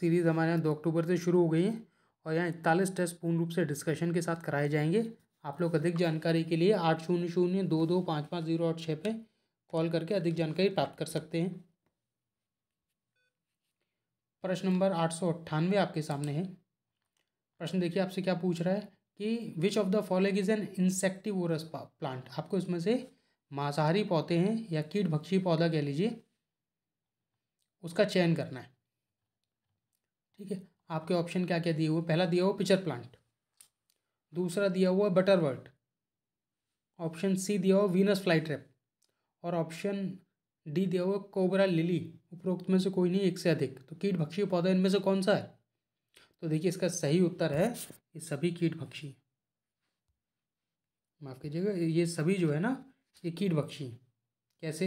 A: सीरीज़ हमारे यहाँ दो अक्टूबर से शुरू हो गई है और यहाँ इकतालीस टेस्ट पूर्ण रूप से डिस्कशन के साथ कराए जाएँगे। आप लोग अधिक जानकारी के लिए आठ शून्य शून्य दो दो पाँच पाँच ज़ीरो आठ छः पे कॉल करके अधिक जानकारी प्राप्त कर सकते हैं। प्रश्न नंबर आठ सौ अट्ठानवे आपके सामने है। प्रश्न देखिए आपसे क्या पूछ रहा है कि which of the following is an insectivorous plant आपको इसमें से मांसाहारी पौधे हैं या कीट भक्षी पौधा कह लीजिए, उसका चयन करना है। ठीक है, आपके ऑप्शन क्या क्या दिए हुए? पहला दिया हुआ पिचर प्लांट, दूसरा दिया हुआ बटरवर्ट ऑप्शन सी दिया हुआ वीनस फ्लाई ट्रैप और ऑप्शन डी दिया हुआ कोबरा लिली उपरोक्त में से कोई नहीं, एक से अधिक। तो कीट भक्षी पौधा इनमें से कौन सा है? तो देखिए इसका सही उत्तर है ये सभी कीट भक्षी माफ़ कीजिएगा, ये सभी जो है ना, ये कीट भक्षी कैसे?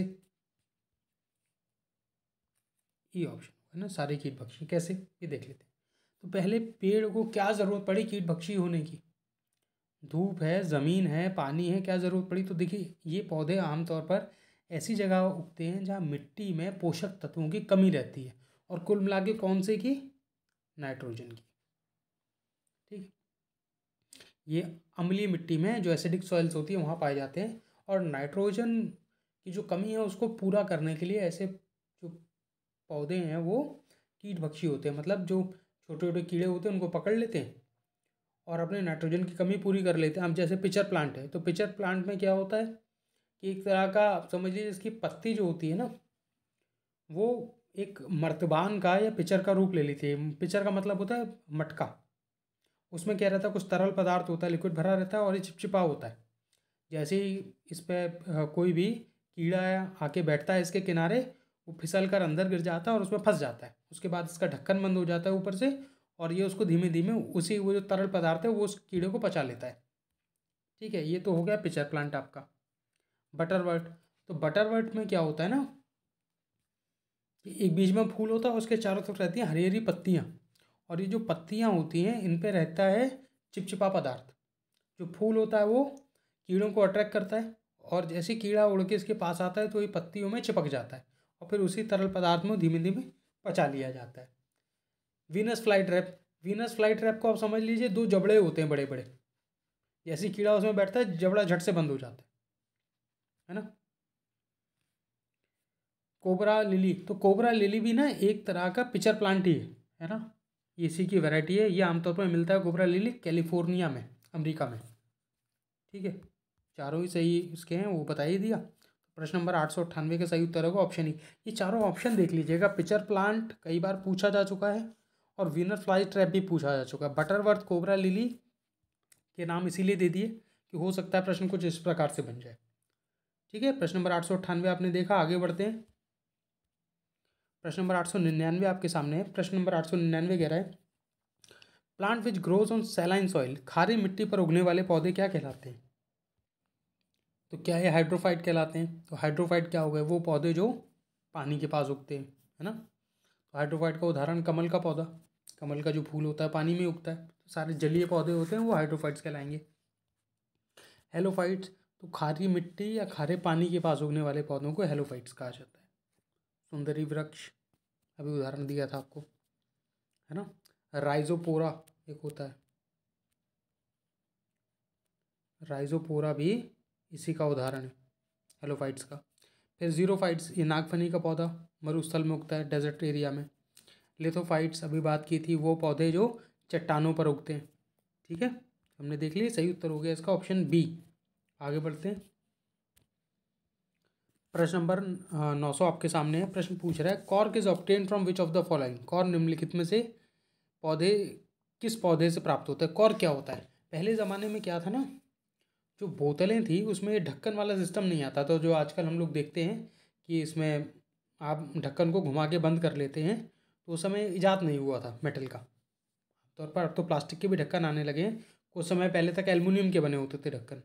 A: ये ऑप्शन है ना, सारे कीट भक्षी कैसे? ये देख लेते हैं। तो पहले पेड़ को क्या ज़रूरत पड़ी कीट भक्षी होने की? धूप है, ज़मीन है, पानी है, क्या ज़रूरत पड़ी? तो देखिए, ये पौधे आमतौर पर ऐसी जगह उगते हैं जहाँ मिट्टी में पोषक तत्वों की कमी रहती है। और कुल मिला के कौन से की? नाइट्रोजन की। ठीक? ये अम्लीय मिट्टी में जो एसिडिक सॉइल्स होती है, वहाँ पाए जाते हैं और नाइट्रोजन की जो कमी है, उसको पूरा करने के लिए ऐसे जो पौधे हैं, वो कीट भक्षी होते हैं। मतलब जो छोटे छोटे कीड़े होते हैं, उनको पकड़ लेते हैं और अपने नाइट्रोजन की कमी पूरी कर लेते हैं। अब जैसे पिचर प्लांट है तो पिचर प्लांट में क्या होता है कि एक तरह का आप समझ लीजिए, इसकी पत्ती जो होती है ना, वो एक मर्तबान का या पिचर का रूप ले लेती है पिचर का मतलब होता है मटका। उसमें क्या रहता है, कुछ तरल पदार्थ होता है लिक्विड भरा रहता है और ये चिपचिपा होता है। जैसे ही इस पर कोई भी कीड़ा आके बैठता है इसके किनारे, वो फिसल कर अंदर गिर जाता है और उसमें फंस जाता है। उसके बाद इसका ढक्कन बंद हो जाता है ऊपर से और ये उसको धीमे धीमे उसी वो जो तरल पदार्थ है, वो उस कीड़े को पचा लेता है। ठीक है, ये तो हो गया पिचर प्लांट आपका। बटरवर्ट तो बटरवर्ट में क्या होता है ना एक बीच में फूल होता है, उसके चारों तरफ़ रहती हैं हरी हरी पत्तियाँ। और ये जो पत्तियाँ होती हैं, इन पर रहता है चिपचिपा पदार्थ। जो फूल होता है वो कीड़ों को अट्रैक्ट करता है, और जैसे कीड़ा उड़ के इसके पास आता है तो ये पत्तियों में चिपक जाता है, और फिर उसी तरल पदार्थ में धीमे धीमे पचा लिया जाता है। Venus fly trap Venus fly trap को आप समझ लीजिए, दो जबड़े होते हैं बड़े बड़े जैसे कीड़ा उसमें बैठता है, जबड़ा झट से बंद हो जाता है। है ना? कोबरा लिली तो कोबरा लिली भी ना एक तरह का पिचर प्लांट ही है है ना? इसी की वैरायटी है। ये आमतौर पर मिलता है कोबरा लिली कैलिफ़ोर्निया में, अमेरिका में। ठीक है? चारों ही सही इसके हैं, वो बता ही दिया। प्रश्न नंबर आठ सौ अट्ठानवे का सही उत्तर होगा ऑप्शन ही ये चारों ऑप्शन देख लीजिएगा। पिचर प्लांट कई बार पूछा जा चुका है और विनर फ्लाई ट्रैप भी पूछा जा चुका है। बटरवर्थ कोबरा लिली के नाम इसीलिए दे दिए कि हो सकता है प्रश्न कुछ इस प्रकार से बन जाए। ठीक है? प्रश्न नंबर आठ सौ अट्ठानवे आपने देखा, आगे बढ़ते हैं। प्रश्न नंबर आठ सौ निन्यानवे आपके सामने है। प्रश्न नंबर आठ सौ निन्यानवे कह रहा है plant which grows on saline soil खारी मिट्टी पर उगने वाले पौधे क्या कहलाते हैं? तो क्या ये हाइड्रोफाइट कहलाते हैं? तो हाइड्रोफाइट क्या हो गए? वो पौधे जो पानी के पास उगते हैं, है ना? तो हाइड्रोफाइट का उदाहरण कमल का पौधा। कमल का जो फूल होता है, पानी में उगता है। तो सारे जलीय पौधे होते हैं, वो हाइड्रोफाइट्स कहलाएँगे। हेलोफाइट्स तो खारी मिट्टी या खारे पानी के पास उगने वाले पौधों को हेलोफाइट्स कहा जाता है। सुंदरी वृक्ष, अभी उदाहरण दिया था आपको, है ना? राइजोपोरा एक होता है। राइजोपोरा भी इसी का उदाहरण है, हेलोफाइट्स का। फिर जीरोफाइट्स, ये नागफनी का पौधा, मरुस्थल में उगता है, डेजर्ट एरिया में। लिथोफाइट्स, अभी बात की थी, वो पौधे जो चट्टानों पर उगते हैं, ठीक है? हमने देख लिया सही उत्तर हो गया इसका ऑप्शन बी। आगे बढ़ते हैं। प्रश्न नंबर नौ सौ आपके सामने है। प्रश्न पूछ रहा है, cork is obtained from which of the following? Core निम्नलिखित में से पौधे, किस पौधे से प्राप्त होता है? कॉर क्या होता है? पहले ज़माने में क्या था ना, जो बोतलें थी, उसमें ढक्कन वाला सिस्टम नहीं आता तो जो आजकल हम लोग देखते हैं कि इसमें आप ढक्कन को घुमा के बंद कर लेते हैं तो उस समय ईजाद नहीं हुआ था मेटल का। तौर पर अब तो प्लास्टिक के भी ढक्कन आने लगे हैं। कुछ समय पहले तक एलुमिनियम के बने होते थे ढक्कन।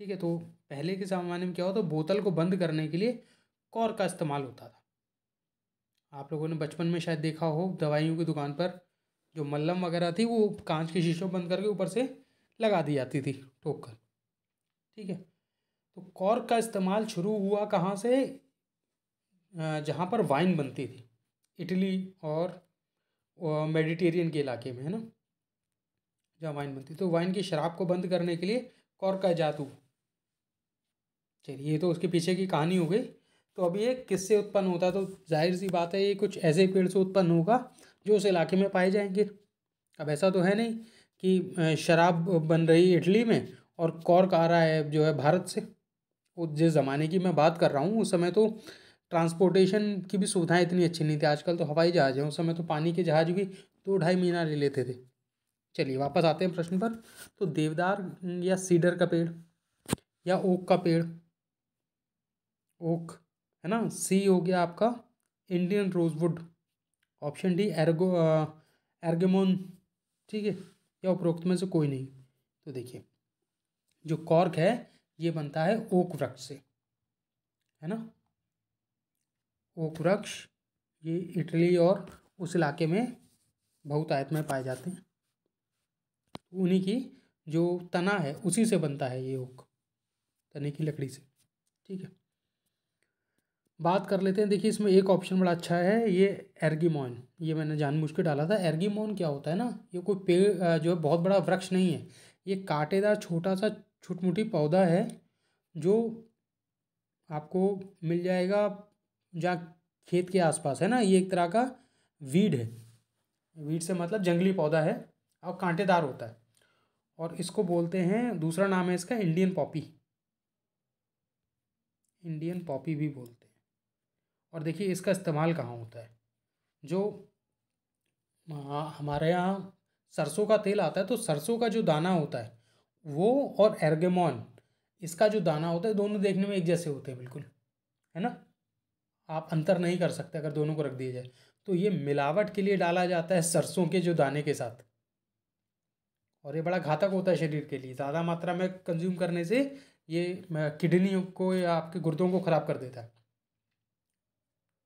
A: ठीक है तो पहले के ज़माने में क्या होता बोतल को बंद करने के लिए कौर का इस्तेमाल होता था। आप लोगों ने बचपन में शायद देखा हो, दवाइयों की दुकान पर जो मल्लम वगैरह थी, वो कांच के शीशों बंद करके ऊपर से लगा दी जाती थी ठोक कर ठीक है तो कॉर्क का इस्तेमाल शुरू हुआ कहाँ से? जहाँ पर वाइन बनती थी, इटली और मेडिटेरियन के इलाके में, है ना? जहाँ वाइन बनती तो वाइन की शराब को बंद करने के लिए कॉर्क का जादू चलिए, ये तो उसके पीछे की कहानी हो गई। तो अब ये किससे उत्पन्न होता? है तो ज़ाहिर सी बात है, ये कुछ ऐसे पेड़ से उत्पन्न होगा, जो उस इलाके में पाए जाएँगे। अब ऐसा तो है नहीं कि शराब बन रही इटली में और कॉर्क आ रहा है जो है भारत से। वो जिस ज़माने की मैं बात कर रहा हूँ, उस समय तो ट्रांसपोर्टेशन की भी सुविधाएँ इतनी अच्छी नहीं थी। आजकल तो हवाई जहाज़ हैं, उस समय तो पानी के जहाज़ भी दो ढाई महीना ले लेते थे। चलिए, वापस आते हैं प्रश्न पर। तो देवदार या सीडर का पेड़ या ओक का पेड़? ओक, है ना? सी हो गया आपका इंडियन रोजवुड ऑप्शन डी एर्गो एर्गेमोन ठीक है? या उपरोक्त में से कोई नहीं। तो देखिए, जो कॉर्क है, ये बनता है ओक वृक्ष से, है ना? ओक वृक्ष, ये इटली और उस इलाके में बहुत आयत में पाए जाते हैं। उन्हीं की जो तना है, उसी से बनता है ये ओक, तने की लकड़ी से, ठीक है? बात कर लेते हैं। देखिए, इसमें एक ऑप्शन बड़ा अच्छा है, ये एर्गीमोन ये मैंने जानबूझ के डाला था। एर्गीमोन क्या होता है ना? ये कोई पेड़ जो है, बहुत बड़ा वृक्ष नहीं है। ये कांटेदार छोटा सा छोट पौधा है, जो आपको मिल जाएगा जहाँ खेत के आसपास है ना? ये एक तरह का वीड है। वीड से मतलब जंगली पौधा है, और कांटेदार होता है। और इसको बोलते हैं, दूसरा नाम है इसका इंडियन पॉपी इंडियन पॉपी भी बोलते हैं। और देखिए इसका इस्तेमाल कहाँ होता है? जो हमारे यहाँ सरसों का तेल आता है तो सरसों का जो दाना होता है, वो और एर्गेमोन, इसका जो दाना होता है दोनों देखने में एक जैसे होते हैं बिल्कुल, है ना? आप अंतर नहीं कर सकते अगर दोनों को रख दिया जाए। तो ये मिलावट के लिए डाला जाता है सरसों के जो दाने के साथ। और ये बड़ा घातक होता है शरीर के लिए। ज़्यादा मात्रा में कंज्यूम करने से ये किडनी को या आपके गुर्दों को ख़राब कर देता है।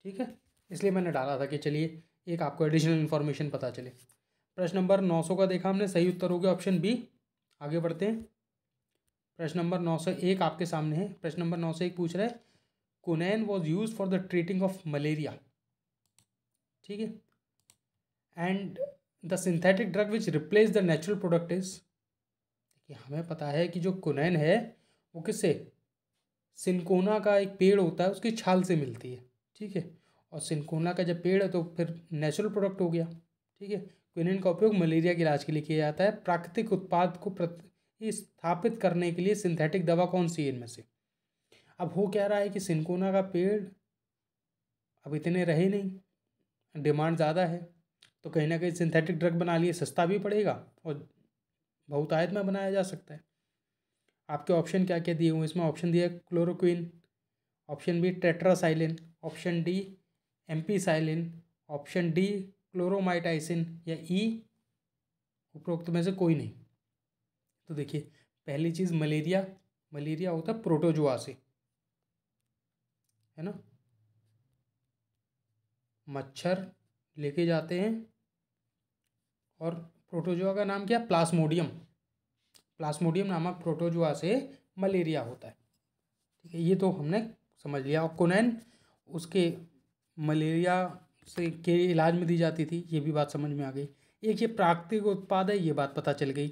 A: ठीक है? इसलिए मैंने डाला था कि चलिए एक आपको एडिशनल इन्फॉर्मेशन पता चले। प्रश्न नंबर नौ सौ का देखा हमने, सही उत्तर हो गया ऑप्शन बी आगे बढ़ते हैं। प्रश्न नंबर नौ सौ एक आपके सामने है। प्रश्न नंबर नौ सौ एक पूछ रहा है, quinine was use for the treating of malaria ठीक है? And the synthetic drug which replace the natural product is देखिए, हमें पता है कि जो कुनैन है, वो किससे? सिनकोना का एक पेड़ होता है, उसकी छाल से मिलती है। ठीक है? और सिनकोना का जब पेड़ है तो फिर नेचुरल प्रोडक्ट हो गया, ठीक है? क्विनिन का उपयोग मलेरिया के इलाज के लिए किया जाता है। प्राकृतिक उत्पाद को स्थापित करने के लिए सिंथेटिक दवा कौन सी है इनमें से? अब हो क्या रहा है कि सिंकोना का पेड़ अब इतने रहे नहीं, डिमांड ज़्यादा है तो कहीं ना कहीं सिंथेटिक ड्रग बना लिए सस्ता भी पड़ेगा और बहुतायत में बनाया जा सकता है। आपके ऑप्शन क्या क्या दिए हुए इसमें ऑप्शन दिया chloroquine, option B tetracycline option D ampicillin, option D chloromycetin या ई उपरोक्त में से कोई नहीं। तो देखिए, पहली चीज़ मलेरिया मलेरिया होता है प्रोटोजुआ से है ना? मच्छर लेके जाते हैं और प्रोटोजुआ का नाम क्या प्लास्मोडियम। प्लास्मोडियम नामक प्रोटोजुआ से मलेरिया होता है। ठीक है, ये तो हमने समझ लिया। और कोनैन उसके मलेरिया से के इलाज में दी जाती थी, ये भी बात समझ में आ गई। एक ये प्राकृतिक उत्पाद है, ये बात पता चल गई।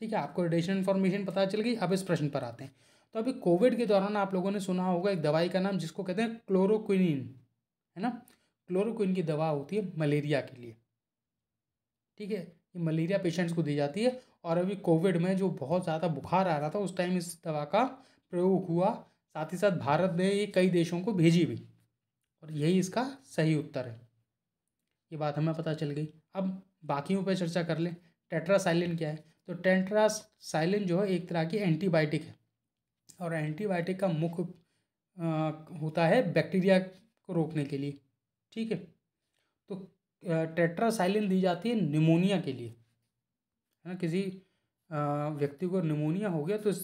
A: ठीक है, आपको एडिशनल इन्फॉर्मेशन पता चल गई, अब इस प्रश्न पर आते हैं। तो अभी कोविड के दौरान आप लोगों ने सुना होगा एक दवाई का नाम, जिसको कहते हैं क्लोरोक्विनिन है ना? क्लोरोक्विन की दवा होती है मलेरिया के लिए। ठीक है, ये मलेरिया पेशेंट्स को दी जाती है और अभी कोविड में जो बहुत ज़्यादा बुखार आ रहा था, उस टाइम इस दवा का प्रयोग हुआ। साथ ही साथ भारत ने ये कई देशों को भेजी भी। और यही इसका सही उत्तर है। ये बात हमें पता चल गई। अब बाकियों पर चर्चा कर लें। टेट्रासाइलिन क्या है? तो टेट्रासाइलिन जो है, एक तरह की एंटीबायोटिक है। और एंटीबायोटिक का मुख्य होता है बैक्टीरिया को रोकने के लिए। ठीक है? तो टेट्रासाइलिन दी जाती है निमोनिया के लिए। है ना? किसी व्यक्ति को निमोनिया हो गया तो इस,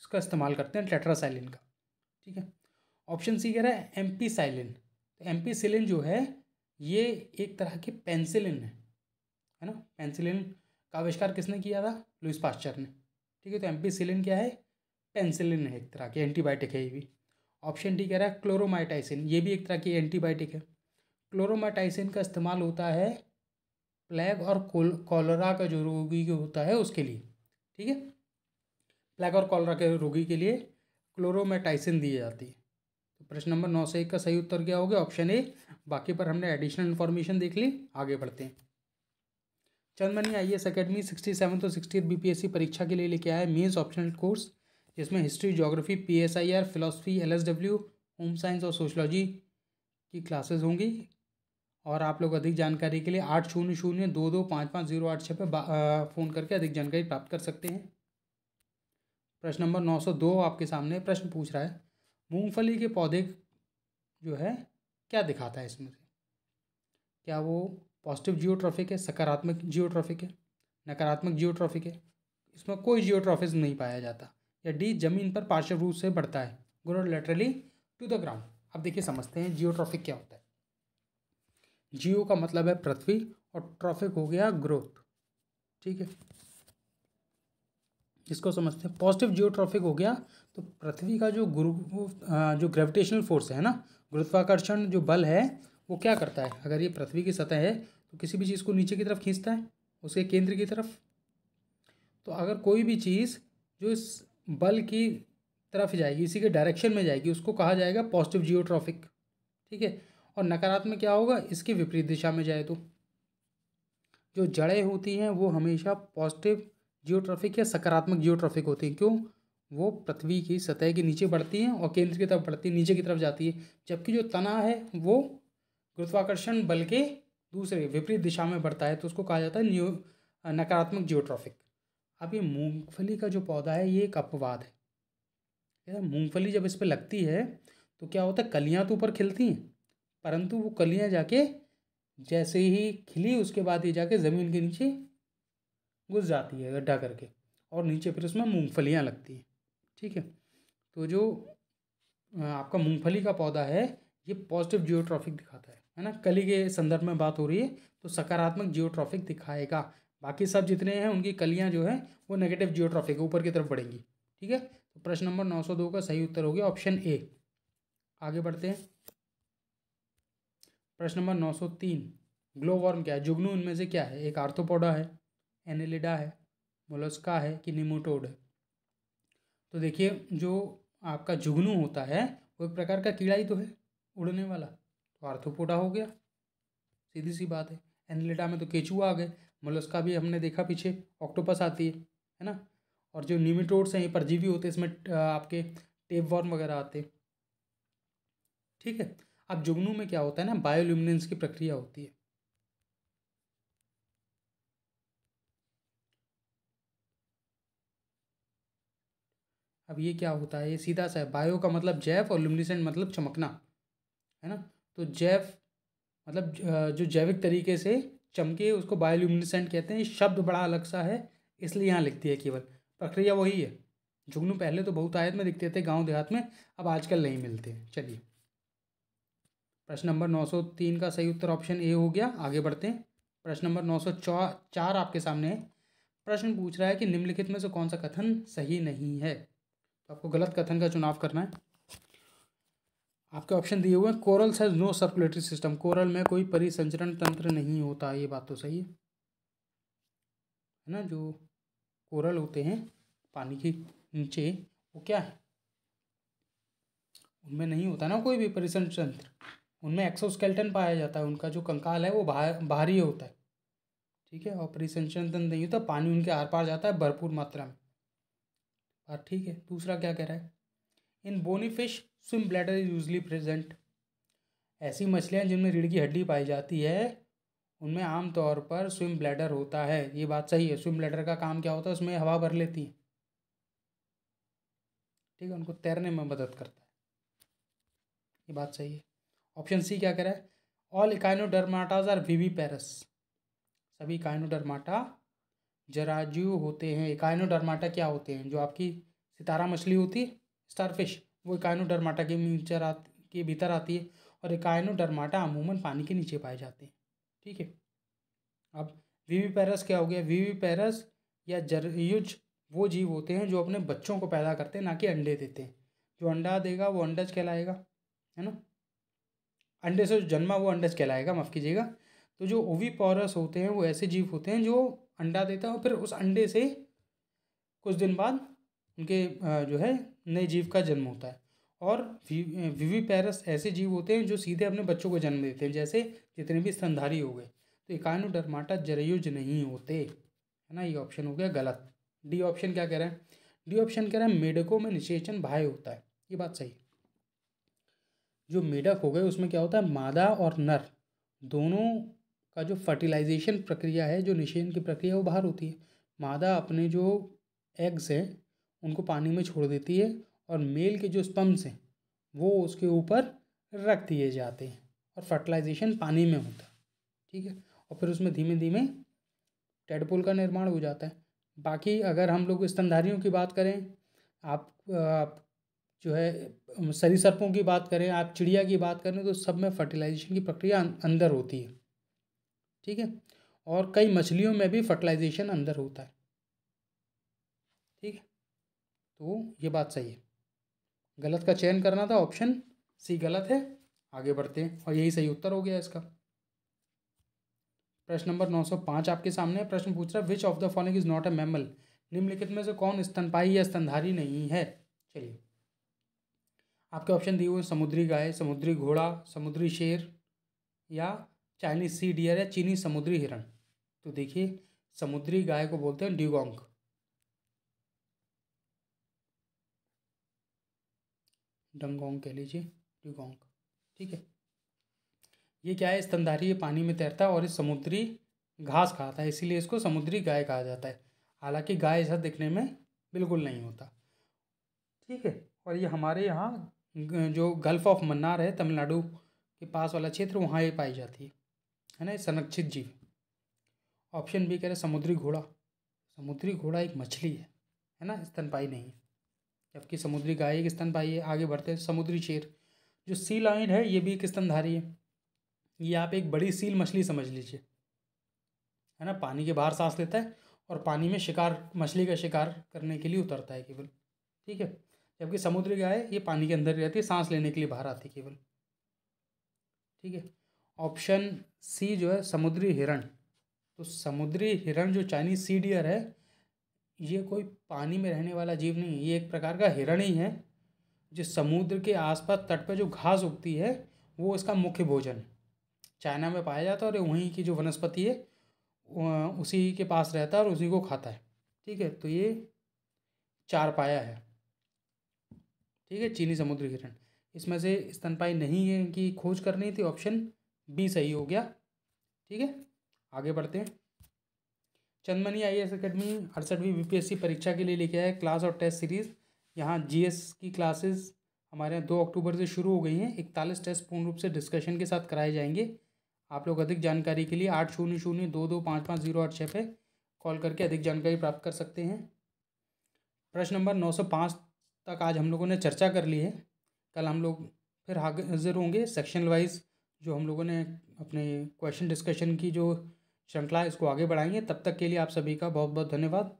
A: इसका इस्तेमाल करते हैं टेट्रासाइलिन का। ठीक है? ऑप्शन सी कह रहा है एम्पीसाइलिन तो एम्पीसिलिन जो है, ये एक तरह की पेंसिलिन है है ना? पेंसिलिन का आविष्कार किसने किया था? लुइस पास्चर ने। ठीक है तो एम्पीसिलिन क्या है? पेंसिलिन है, एक तरह की एंटीबायोटिक है ये भी। ऑप्शन डी कह रहा है क्लोरोमाइटाइसिन, ये भी एक तरह की एंटीबायोटिक है। क्लोरोमाइटाइसिन का इस्तेमाल होता है प्लेग और कॉलरा का जो रोगी होता है उसके लिए। ठीक है? प्लेग और कॉलरा के रोगी के लिए क्लोरोमाइटाइसिन दी जाती है। तो प्रश्न नंबर नौ से एक का सही उत्तर क्या हो गया? ऑप्शन ए, बाकी पर हमने एडिशनल इन्फॉर्मेशन देख ली, आगे बढ़ते हैं। Chandmani I S academy sixty seven तो sixty B P S C परीक्षा के लिए लेके आया है मीन्स ऑप्शनल कोर्स जिसमें history geography P S I R philosophy L S W home science और सोशलॉजी की क्लासेस होंगी। और आप लोग अधिक जानकारी के लिए आठ शून्य शून्य दो दो पाँच पाँच ज़ीरो आठ छः पर फ़ोन करके अधिक जानकारी प्राप्त कर सकते हैं। प्रश्न नंबर नौ सौ दो आपके सामने प्रश्न पूछ रहा है। मूंगफली के पौधे जो है, क्या दिखाता है इसमें से? क्या वो पॉजिटिव जियोट्रॉफिक है, सकारात्मक जियोट्रॉफिक है, नकारात्मक जियोट्रॉफिक है? इसमें कोई जियोट्रॉफिज्म नहीं पाया जाता। या डी ज़मीन पर पार्श्व रूप से बढ़ता है grow laterally to the ground अब देखिए, समझते हैं जियोट्रॉफिक क्या होता है। जियो का मतलब है पृथ्वी और ट्रॉफिक हो गया ग्रोथ ठीक है? इसको समझते हैं। पॉजिटिव जियोट्रॉफिक हो गया तो पृथ्वी का जो गुरु जो ग्रेविटेशनल फोर्स है ना, गुरुत्वाकर्षण जो बल है, वो क्या करता है? अगर ये पृथ्वी की सतह है तो किसी भी चीज़ को नीचे की तरफ़ खींचता है उसके केंद्र की तरफ़। तो अगर कोई भी चीज़ जो इस बल की तरफ़ जाएगी, इसी के डायरेक्शन में जाएगी, उसको कहा जाएगा पॉजिटिव जियोट्रॉफिक ठीक है? और नकारात्मक क्या होगा? इसके विपरीत दिशा में जाए तो। जो जड़ें होती हैं, वो हमेशा पॉजिटिव जियोट्रॉफिक या सकारात्मक जियोट्रॉफिक होती हैं। क्यों? वो पृथ्वी की सतह के नीचे बढ़ती हैं और केंद्र की तरफ़ बढ़ती है नीचे की तरफ़ जाती है। जबकि जो तना है, वो गुरुत्वाकर्षण बल के दूसरे विपरीत दिशा में बढ़ता है तो उसको कहा जाता है न्यू, नकारात्मक जियोट्रॉफिक अब ये मूंगफली का जो पौधा है, ये एक अपवाद है। मूंगफली जब इस पर लगती है तो क्या होता है, कलियाँ तो ऊपर खिलती हैं, परंतु वो कलियाँ जाके जैसे ही खिली, उसके बाद ये जाके ज़मीन के नीचे घुस जाती है गड्ढा करके, और नीचे फिर उसमें मूँगफलियाँ लगती हैं। ठीक है? तो जो आपका मूंगफली का पौधा है, ये पॉजिटिव जियोट्रॉफिक दिखाता है है ना? कली के संदर्भ में बात हो रही है तो सकारात्मक जियोट्रॉफिक दिखाएगा। बाकी सब जितने हैं, उनकी कलियाँ जो है, वो नेगेटिव जियोट्रॉफिक ऊपर की तरफ़ बढ़ेंगी, ठीक है? तो प्रश्न नंबर नौ सौ दो का सही उत्तर हो गया ऑप्शन ए आगे बढ़ते हैं। प्रश्न नंबर नौ सौ तीन। ग्लोवॉर्म क्या है? जुगनू, उनमें से क्या है? एक आर्थोपोडा है, एनिलिडा है, मोलस्का है कि निमोटोड है? तो देखिए, जो आपका जुगनू होता है, वो एक प्रकार का कीड़ा ही तो है, उड़ने वाला। तो आर्थोपोडा हो गया, सीधी सी बात है। एनलेटा में तो केचुआ आ गए, मोलस्का भी हमने देखा पीछे, ऑक्टोपस आती है है ना? और जो निमिटोड्स हैं, ये परजीवी होते हैं, इसमें आपके टेप वॉर्म वगैरह आते ठीक है? अब जुगनू में क्या होता है ना, बायोल्यूमिनेंस की प्रक्रिया होती है। अब ये क्या होता है? ये सीधा सा है। बायो का मतलब जैव और लुमिनिसेंट मतलब चमकना, है ना? तो जैव मतलब जो जैविक तरीके से चमके उसको बायोल्यूमिनेसेंट कहते हैं। शब्द बड़ा अलग सा है, इसलिए यहाँ लिखती है केवल। प्रक्रिया वही है। जुगनू पहले तो बहुत आयत में दिखते थे गाँव देहात में, अब आजकल नहीं मिलते चलिए। प्रश्न नंबर नौ सौ तीन का सही उत्तर ऑप्शन ए हो गया। आगे बढ़ते हैं। प्रश्न नंबर नौ सौ चार आपके सामने है। प्रश्न पूछ रहा है कि निम्नलिखित में से कौन सा कथन सही नहीं है? तो आपको गलत कथन का चुनाव करना है। आपके ऑप्शन दिए हुए हैं, coral has no circulatory system. Coral में कोई परिसंचरण तंत्र नहीं होता, ये बात तो सही है। है ना, जो कोरल होते हैं, पानी के नीचे, वो क्या है? उनमें नहीं होता ना कोई भी परिसंचरण तंत्र। उनमें एक्सोस्केल्टन पाया जाता है, उनका जो कंकाल है, वो बाहर बाहरी होता है। ठीक है, और परिसंचरण तंत्र नहीं होता, पानी उनके आर पार जाता है, भरपूर मात्रा में। बात ठीक है। दूसरा क्या कह रहा है? In bony fish swim bladder is usually present ऐसी मछलियाँ जिनमें रीढ़ की हड्डी पाई जाती है, उनमें आमतौर पर स्विम ब्लैडर होता है। ये बात सही है। स्विम ब्लैडर का काम क्या होता है? उसमें हवा भर लेती है। ठीक है, उनको तैरने में मदद करता है। ये बात सही है। ऑप्शन सी क्या कह रहा है? ऑल इकाइनोडर्माटाज आर वीवी पैरस सभी इकाइनोडर्माटा जराजू होते हैं इकाइनोडर्माटा क्या होते हैं? जो आपकी सितारा मछली होती है स्टारफिश वो इकाइनोडर्माटा के नीचे के भीतर आती है और इकाइनोडर्माटा अमूमन पानी के नीचे पाए जाते हैं। ठीक है? अब वीवी पैरस क्या हो गया? वीवी पैरस या जरयुज, वो जीव होते हैं जो अपने बच्चों को पैदा करते हैं, ना कि अंडे देते हैं। जो अंडा देगा, वो अंडज कहलाएगा, है ना? अंडे से जो जन्मा, वो अंडज कहलाएगा, माफ़ कीजिएगा। तो जो ओवी पॉरस होते हैं, वो ऐसे जीव होते हैं जो अंडा देता है और फिर उस अंडे से कुछ दिन बाद उनके जो है, नए जीव का जन्म होता है। और विवी पैरस ऐसे जीव होते हैं जो सीधे अपने बच्चों को जन्म देते हैं, जैसे जितने भी स्तनधारी हो गए। तो इकानोडर्माटा जरयुज नहीं होते। है ना, ये ऑप्शन हो गया गलत। डी ऑप्शन क्या कह रहे हैं? डी ऑप्शन कह रहा है, मेढकों में निषेचन बाह्य होता है। ये बात सही। जो मेढक हो गए, उसमें क्या होता है? मादा और नर। दोनों का जो फर्टिलाइजेशन प्रक्रिया है जो निषेचन की प्रक्रिया वो बाहर होती है। मादा अपने जो एग्स हैं उनको पानी में छोड़ देती है और मेल के जो स्पम्स हैं वो उसके ऊपर रख दिए जाते हैं और फर्टिलाइजेशन पानी में होता है ठीक है? और फिर उसमें धीमे धीमे टेडपोल का निर्माण हो जाता है। बाकी अगर हम लोग स्तनधारियों की बात करें आप, आप जो है सरी सर्पों की बात करें आप चिड़िया की बात करें तो सब में फर्टिलाइजेशन की प्रक्रिया अं-, अंदर होती है। ठीक है? और कई मछलियों में भी फर्टिलाइजेशन अंदर होता है। ठीक है? तो ये बात सही है। गलत का चयन करना था ऑप्शन सी गलत है, आगे बढ़ते हैं। और यही सही उत्तर हो गया इसका। प्रश्न नंबर नौ सौ पाँच आपके सामने प्रश्न पूछ रहा है which of the following is not a mammal निम्नलिखित में से कौन स्तनपाई या स्तनधारी नहीं है? चलिए। आपके ऑप्शन दिए हुए समुद्री गाय, समुद्री घोड़ा, समुद्री शेर या चाइनीज़ सी डियर या चीनी समुद्री हिरण। तो देखिए, समुद्री गाय को बोलते हैं ड्यूगोंग। डंगोंग कह लीजिए, ड्यूगोंग। ठीक है? ये क्या है? स्तनधारी ये पानी में तैरता है और इस समुद्री घास खाता है, इसीलिए इसको समुद्री गाय कहा जाता है। हालाँकि गाय ऐसा दिखने में बिल्कुल नहीं होता। ठीक है? और ये हमारे यहाँ जो गल्फ़ ऑफ़ मन्नार है, तमिलनाडु के पास वाला क्षेत्र, वहाँ ये पाई जाती है। है ना संरक्षित जीव। ऑप्शन बी कह रहे समुद्री घोड़ा। समुद्री घोड़ा एक मछली है है ना स्तनपाई नहीं है। जबकि समुद्री गाय एक स्तनपाई है, आगे बढ़ते हैं, समुद्री शेर। जो सी लाइन है, ये भी एक स्तनधारी है। ये आप एक बड़ी सील मछली समझ लीजिए। है ना, पानी के बाहर सांस लेता है और पानी में शिकार, मछली का शिकार करने के लिए उतरता है केवल। ठीक है? जबकि समुद्री गाय, ये पानी के अंदर रहती है, सांस लेने के लिए बाहर आती है केवल। ठीक है? ऑप्शन सी जो है समुद्री हिरण। तो समुद्री हिरण जो चाइनीज़ सी डियर है, ये कोई पानी में रहने वाला जीव नहीं है, ये एक प्रकार का हिरण ही है, जो समुद्र के आसपास तट पर जो घास उगती है, वो इसका मुख्य भोजन। चाइना में पाया जाता है और वहीं की जो वनस्पति है उसी के पास रहता है और उसी को खाता है। ठीक है तो ये चार पाया है। ठीक है, चीनी समुद्री हिरण। इसमें से स्तनपाई नहीं है कि खोज करनी थी ऑप्शन। बी सही हो गया, ठीक है? आगे बढ़ते हैं। चंदमनी आई एस अकेडमी अड़सठवीं बीपीएससी परीक्षा के लिए लेके आए क्लास और टेस्ट सीरीज़ यहाँ जीएस की क्लासेस हमारे यहाँ दो अक्टूबर से शुरू हो गई हैं। इकतालीस टेस्ट पूर्ण रूप से डिस्कशन के साथ कराए जाएँगे। आप लोग अधिक जानकारी के लिए आठ शून्य शून्य दो दो पाँच पाँच ज़ीरो आठ छः पे कॉल करके अधिक जानकारी प्राप्त कर सकते हैं। प्रश्न नंबर नौ सौ पाँच तक आज हम लोगों ने चर्चा कर ली है। कल हम लोग फिर हाजिर होंगे। सेक्शन वाइज जो हम लोगों ने अपने क्वेश्चन डिस्कशन की जो श्रृंखला है, इसको आगे बढ़ाएँगे। तब तक के लिए आप सभी का बहुत बहुत धन्यवाद।